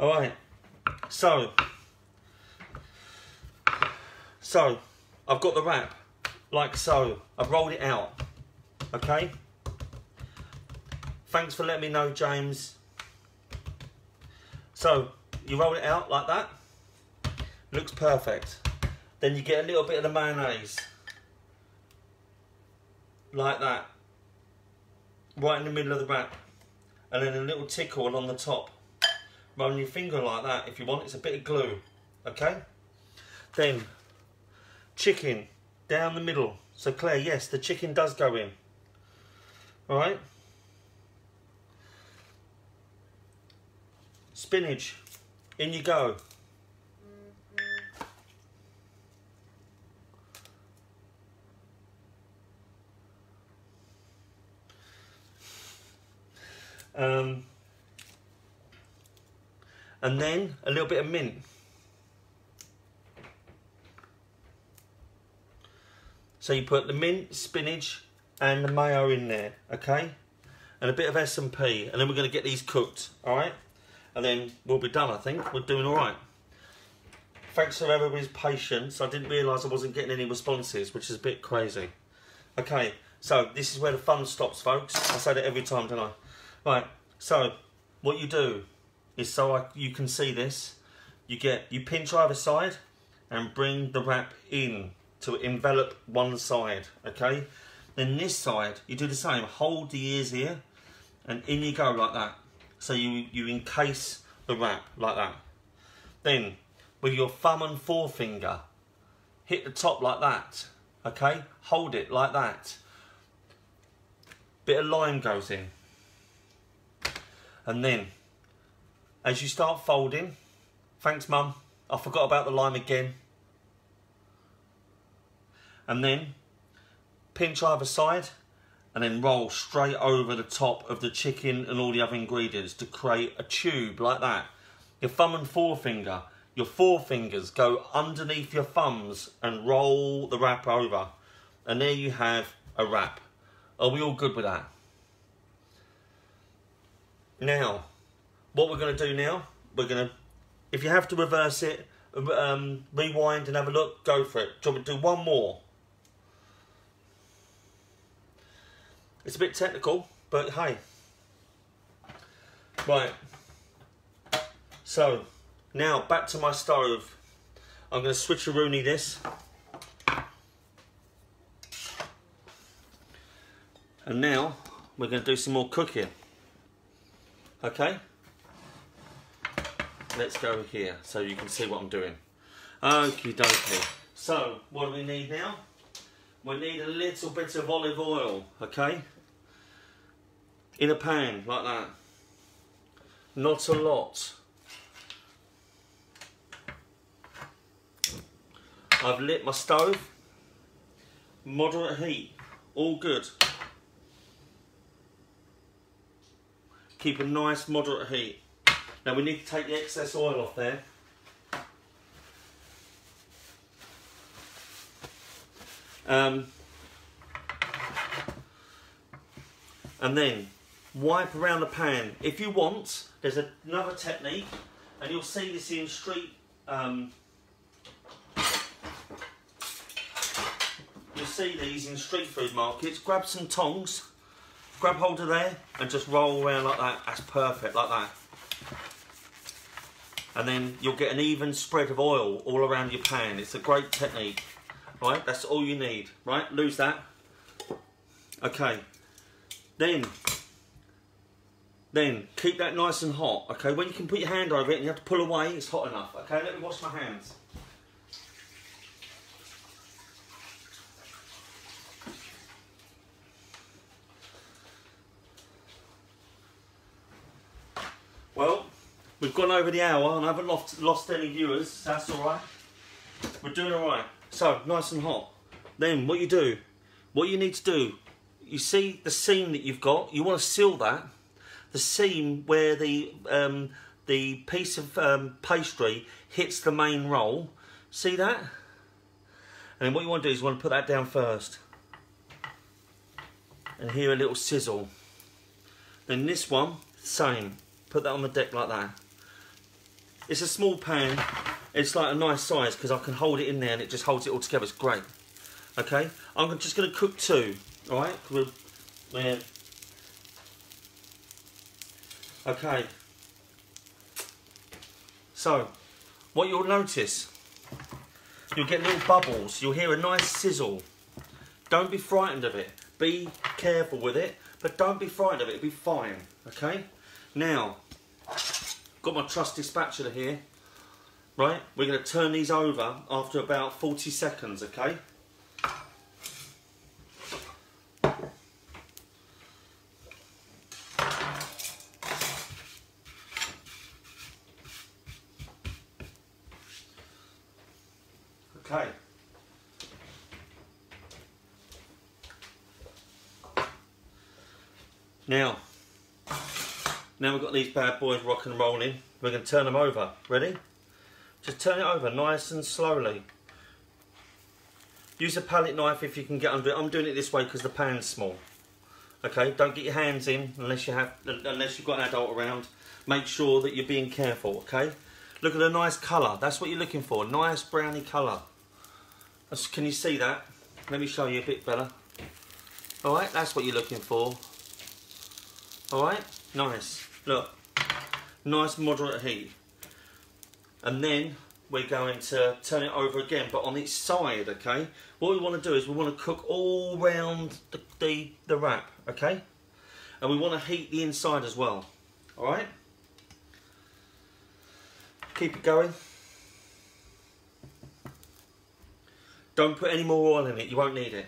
All right. So, so I've got the wrap like so. I've rolled it out. Okay? Thanks for letting me know, James. So, you roll it out like that. Looks perfect. Then you get a little bit of the mayonnaise. Like that. Right in the middle of the wrap. And then a little tickle along the top. Run your finger like that if you want. It's a bit of glue. Okay? Then, chicken down the middle. So Claire, yes, the chicken does go in. All right. Spinach, in you go. Um, and then a little bit of mint. So you put the mint, spinach, and the mayo in there, okay? And a bit of S&P, and then we're going to get these cooked, all right? And then we'll be done, I think. We're doing all right. Thanks for everybody's patience. I didn't realise I wasn't getting any responses, which is a bit crazy. Okay, so this is where the fun stops, folks. I say that every time, don't I? Right, so what you do is so I, you can see this, you get you pinch either side and bring the wrap in to envelop one side, okay? Then this side, you do the same. Hold the ears here, and in you go like that. So you, you encase the wrap like that. Then, with your thumb and forefinger, hit the top like that, okay? Hold it like that. Bit of lime goes in. And then, as you start folding, thanks mum, I forgot about the lime again and then pinch either side and then roll straight over the top of the chicken and all the other ingredients to create a tube like that. Your thumb and forefinger, your forefingers go underneath your thumbs and roll the wrap over. And there you have a wrap. Are we all good with that? Now, what we're going to do now, we're going to, if you have to reverse it, um, rewind and have a look, go for it. Do do one more? It's a bit technical, but hey. Right. So, now back to my stove. I'm going to switch a Rooney this. And now, we're going to do some more cooking. Okay, let's go here so you can see what I'm doing. Okie dokie. So what do we need now? We need a little bit of olive oil, okay? In a pan like that. Not a lot. I've lit my stove. Moderate heat. All good. Keep a nice moderate heat. Now we need to take the excess oil off there. Um, and then wipe around the pan. If you want, there's another technique, and you'll see this in street. Um, you'll see these in street food markets. Grab some tongs, grab hold of there, and just roll around like that. That's perfect, like that. And then you'll get an even spread of oil all around your pan. It's a great technique. Right, that's all you need. Right, lose that. Okay. Then then keep that nice and hot, okay? When you can put your hand over it and you have to pull away, it's hot enough, okay? Let me wash my hands. Well, we've gone over the hour and I haven't lost, lost any viewers, that's alright. We're doing alright. So, nice and hot. Then, what you do, what you need to do, you see the seam that you've got, you want to seal that the seam where the um, the piece of um, pastry hits the main roll. See that? And then what you want to do is you want to put that down first. And hear a little sizzle. Then this one, same. Put that on the deck like that. It's a small pan. It's like a nice size because I can hold it in there and it just holds it all together. It's great. Okay, I'm just going to cook two. All right, we're, we're Okay. So, what you'll notice, you'll get little bubbles. You'll hear a nice sizzle. Don't be frightened of it. Be careful with it, but don't be frightened of it. It'll be fine. Okay. Now, got my trusty spatula here. Right, we're going to turn these over after about 40 seconds. Okay. Okay. Now, now we've got these bad boys rock and rolling. We're going to turn them over. Ready? Just turn it over nice and slowly. Use a palette knife if you can get under it. I'm doing it this way because the pan's small. Okay, don't get your hands in unless you have unless you've got an adult around. Make sure that you're being careful, okay? Look at the nice colour. That's what you're looking for. Nice browny colour. Can you see that? Let me show you a bit better. Alright, that's what you're looking for. Alright, nice. Look, nice moderate heat. And then we're going to turn it over again, but on its side, okay? What we want to do is we want to cook all round the, the, the wrap, okay? And we want to heat the inside as well, alright? Keep it going. Don't put any more oil in it, you won't need it.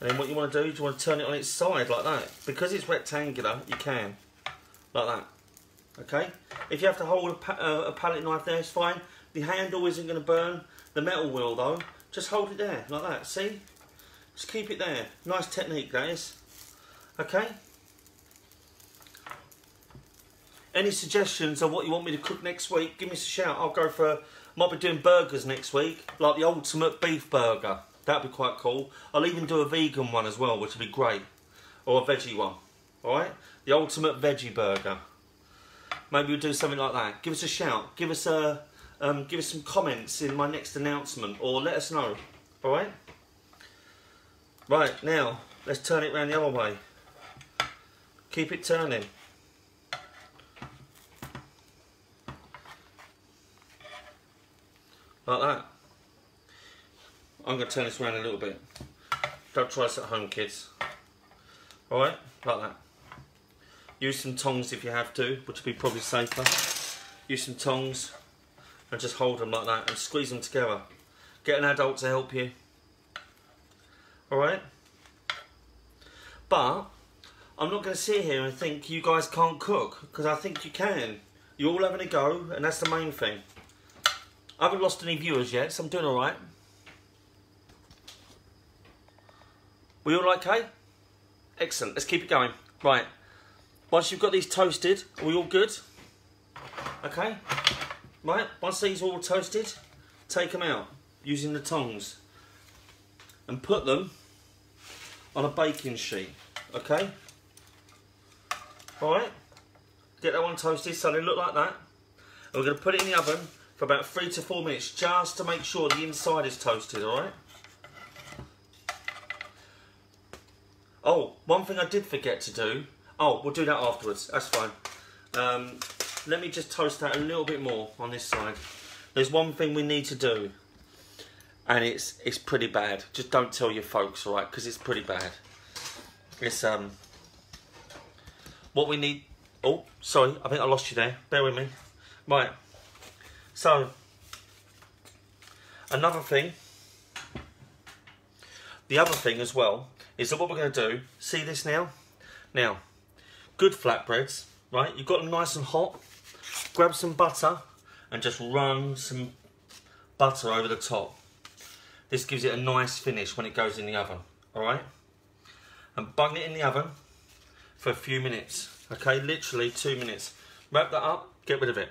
And then what you want to do is you want to turn it on its side like that. Because it's rectangular, you can. Like that. Okay? If you have to hold a, pa uh, a palette knife there, it's fine. The handle isn't going to burn. The metal will though. Just hold it there, like that. See? Just keep it there. Nice technique, guys. Okay? Any suggestions on what you want me to cook next week, give me a shout. I'll go for might be doing burgers next week, like the ultimate beef burger. That'd be quite cool. I'll even do a vegan one as well, which would be great. Or a veggie one. Alright? The ultimate veggie burger. Maybe we'll do something like that. Give us a shout. Give us a um, give us some comments in my next announcement or let us know. Alright? Right, now let's turn it around the other way. Keep it turning. like that. I'm going to turn this around a little bit. Don't try this at home, kids. Alright, like that. Use some tongs if you have to, which would be probably safer. Use some tongs and just hold them like that and squeeze them together. Get an adult to help you. Alright? But, I'm not going to sit here and think you guys can't cook, because I think you can. You're all having a go, and that's the main thing. I haven't lost any viewers yet, so I'm doing all We all okay? Excellent. Let's keep it going. Right. Once you've got these toasted, are we all good? Okay. Right. Once these are all toasted, take them out using the tongs and put them on a baking sheet. Okay. All right. Get that one toasted so they look like that. And we're going to put it in the oven for about three to four minutes just to make sure the inside is toasted. All right. Oh, one thing I did forget to do. Oh, we'll do that afterwards. That's fine. Um, let me just toast that a little bit more on this side. There's one thing we need to do, and it's it's pretty bad. Just don't tell your folks, all right? Because it's pretty bad. It's um. What we need. Oh, sorry. I think I lost you there. Bear with me. Right. So. Another thing. The other thing as well is that what we're going to do, see this now? Now, good flatbreads, right? You've got them nice and hot. Grab some butter and just run some butter over the top. This gives it a nice finish when it goes in the oven, all right? And bung it in the oven for a few minutes, okay? Literally two minutes. Wrap that up, get rid of it.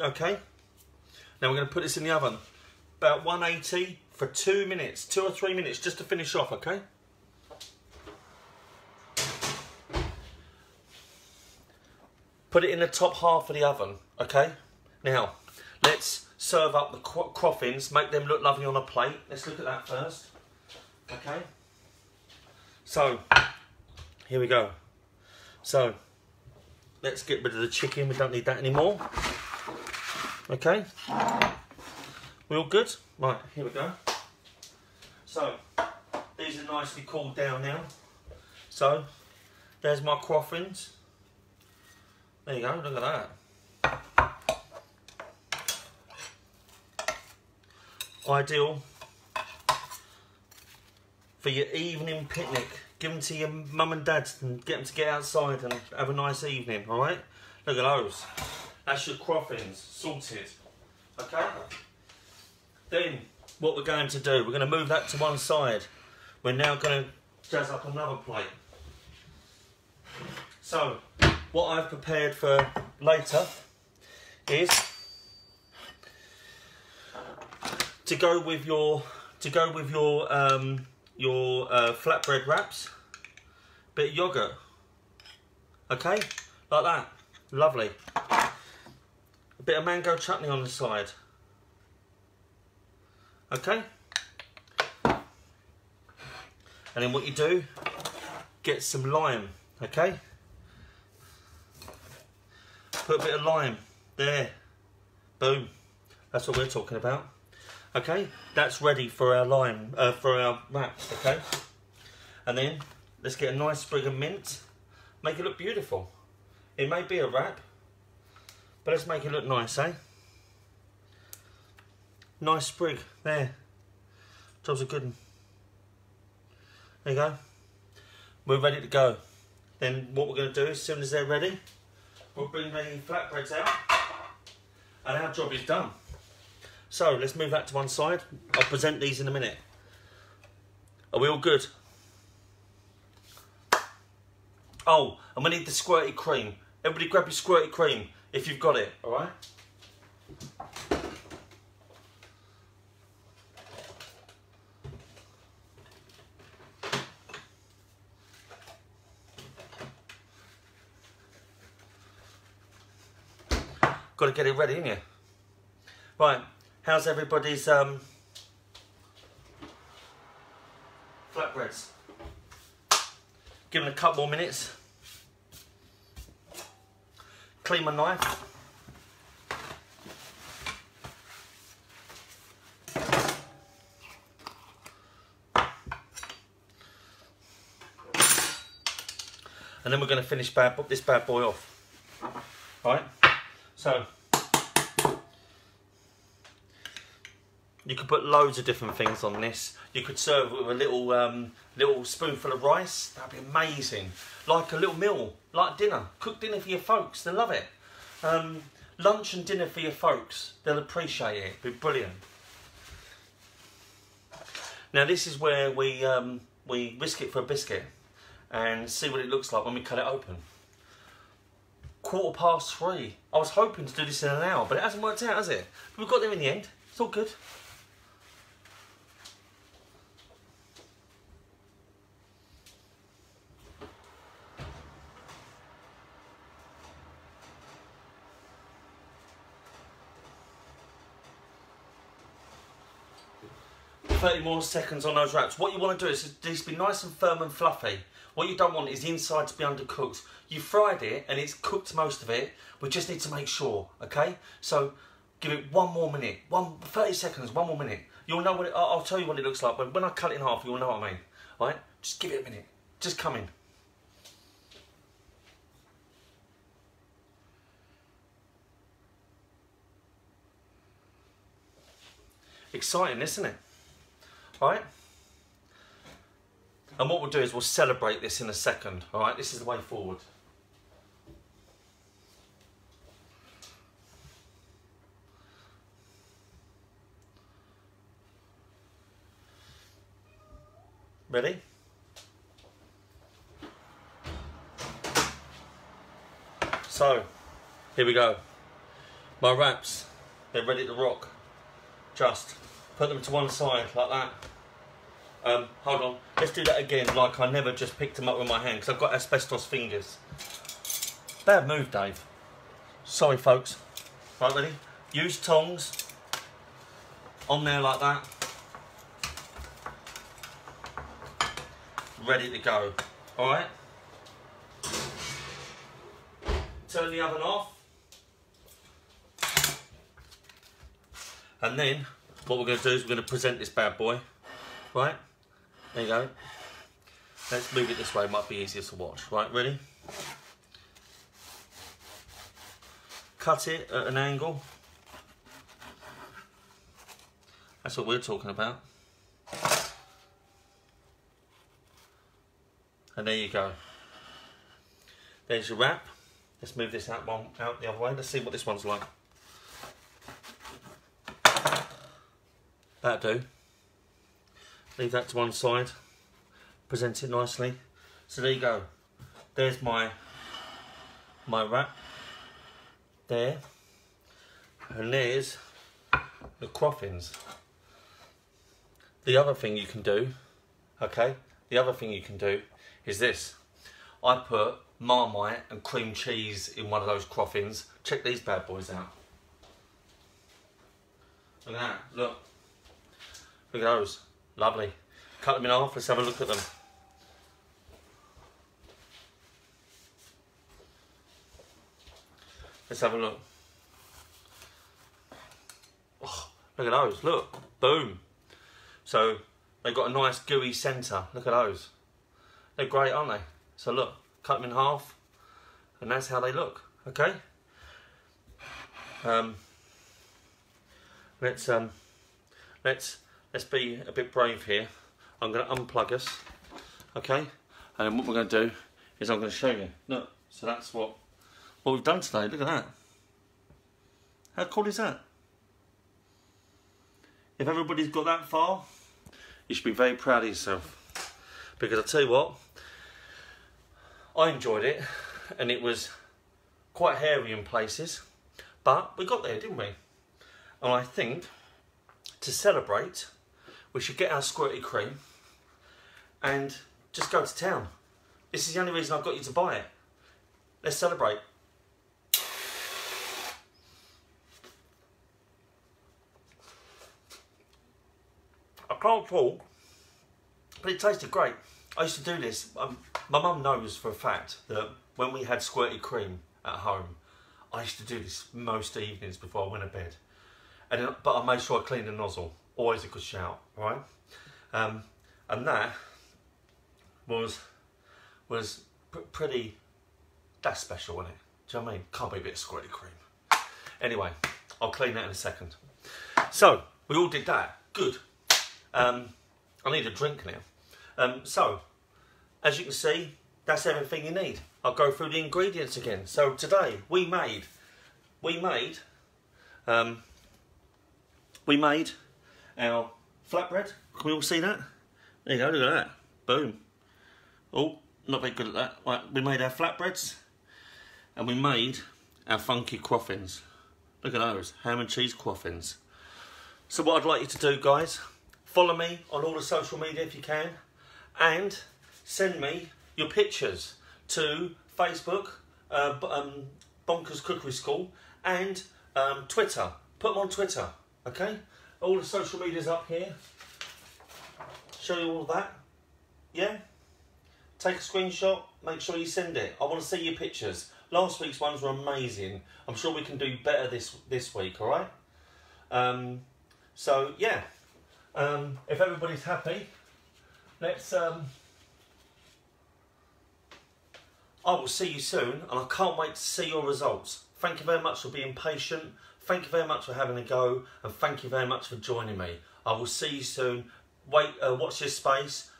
Okay? Now we're going to put this in the oven. About 180 for two minutes, two or three minutes, just to finish off, okay? Put it in the top half of the oven, okay? Now, let's serve up the croffins, make them look lovely on a plate. Let's look at that first, okay? So, here we go. So, let's get rid of the chicken, we don't need that anymore. Okay? We all good? Right, here we go. So, these are nicely cooled down now. So, there's my croffins. There you go, look at that. Ideal for your evening picnic. Give them to your mum and dad and get them to get outside and have a nice evening, alright? Look at those. That's your croffins, salted. Okay? Then, what we're going to do, we're going to move that to one side. We're now going to jazz up another plate. So, what I've prepared for later is to go with your to go with your um, your uh, flatbread wraps, bit of yogurt. Okay, like that, lovely. A bit of mango chutney on the side. Okay? And then what you do, get some lime, okay? Put a bit of lime there. Boom. That's what we're talking about. Okay, that's ready for our lime, uh, for our wraps, okay? And then, let's get a nice sprig of mint. Make it look beautiful. It may be a wrap, but let's make it look nice, eh? Nice sprig, there. Job's a good one. There you go. We're ready to go. Then what we're going to do, as soon as they're ready, we'll bring the flatbreads out and our job is done. So let's move that to one side. I'll present these in a minute. Are we all good? Oh, and we need the squirty cream. Everybody grab your squirty cream if you've got it, all right? Get it ready, haven't you? Right, how's everybody's um, flatbreads? Give them a couple more minutes. Clean my knife. And then we're going to finish bad, this bad boy off. Right. So, you could put loads of different things on this. You could serve with a little um, little spoonful of rice. That'd be amazing. Like a little meal, like dinner. Cook dinner for your folks. They love it. Um, lunch and dinner for your folks. They'll appreciate it. It'll be brilliant. Now this is where we um, we risk it for a biscuit and see what it looks like when we cut it open. Quarter past three. I was hoping to do this in an hour, but it hasn't worked out, has it? But we've got there in the end. It's all good. 30 more seconds on those wraps. What you want to do is these be nice and firm and fluffy. What you don't want is the inside to be undercooked. You fried it and it's cooked most of it. We just need to make sure, okay? So give it one more minute, one 30 seconds, one more minute. You'll know what it, I'll tell you what it looks like. But when I cut it in half, you'll know what I mean. Right? Just give it a minute. Just come in. Exciting, isn't it? Right? And what we'll do is we'll celebrate this in a second, all right? This is the way forward. Ready? So, here we go. My wraps, they're ready to rock. Just put them to one side like that. Um, hold on, let's do that again like I never just picked them up with my hand because I've got asbestos fingers. Bad move, Dave. Sorry, folks. Right, ready? Use tongs on there like that. Ready to go. All right? Turn the oven off. And then what we're going to do is we're going to present this bad boy. Right? There you go. Let's move it this way, it might be easier to watch. Right, ready? Cut it at an angle. That's what we're talking about. And there you go. There's your wrap. Let's move this out one out the other way. Let's see what this one's like. That'll do. Leave that to one side. Present it nicely. So there you go. There's my my wrap. There. And there's the croffins. The other thing you can do, okay, the other thing you can do is this. I put Marmite and cream cheese in one of those croffins. Check these bad boys out. Look at that, look. Look at those. Lovely. Cut them in half. Let's have a look at them. Let's have a look. Oh, look at those. Look. Boom. So they've got a nice gooey centre. Look at those. They're great, aren't they? So look, cut them in half, and that's how they look. Okay. Um, let's um, let's let's be a bit brave here. I'm going to unplug us, okay? And what we're going to do is I'm going to show you. Look, so that's what what we've done today. Look at that. How cool is that? If everybody's got that far, you should be very proud of yourself. Because I tell you what, I enjoyed it, and it was quite hairy in places, but we got there, didn't we? And I think to celebrate, we should get our squirty cream and just go to town. This is the only reason I've got you to buy it. Let's celebrate. I can't talk, but it tasted great. I used to do this. Um, my mum knows for a fact that when we had squirty cream at home, I used to do this most evenings before I went to bed. And but I made sure I cleaned the nozzle always a good shout, right? Um, and that was was pr pretty. That's special, wasn't it? Do you know what I mean? Can't be a bit of squirty cream. Anyway, I'll clean that in a second. So we all did that. Good. Um, I need a drink now. Um, so, as you can see, that's everything you need. I'll go through the ingredients again. So today we made we made, um, we made our flatbread. Can we all see that? There you go, look at that. Boom. Oh, not very good at that. Right, we made our flatbreads and we made our funky croffins. Look at those, ham and cheese croffins. So what I'd like you to do, guys, follow me on all the social media if you can, and send me your pictures to Facebook, uh, um, Bonkers Cookery School, and um, Twitter. Put them on Twitter, okay? All the social media's up here. Show you all of that. Yeah? Take a screenshot, make sure you send it. I want to see your pictures. Last week's ones were amazing. I'm sure we can do better this this week, alright? Um, so, yeah. Um, if everybody's happy, let's... Um, I will see you soon, and I can't wait to see your results. Thank you very much for being patient. Thank you very much for having a go, and thank you very much for joining me. I will see you soon. Wait, uh, watch this space.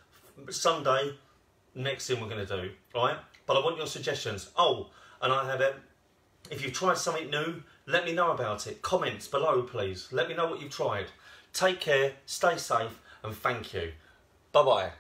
Sunday, next thing we're going to do, right? But I want your suggestions. Oh, and I have it. If you've tried something new, let me know about it. Comments below, please. Let me know what you've tried. Take care, stay safe, and thank you. Bye bye.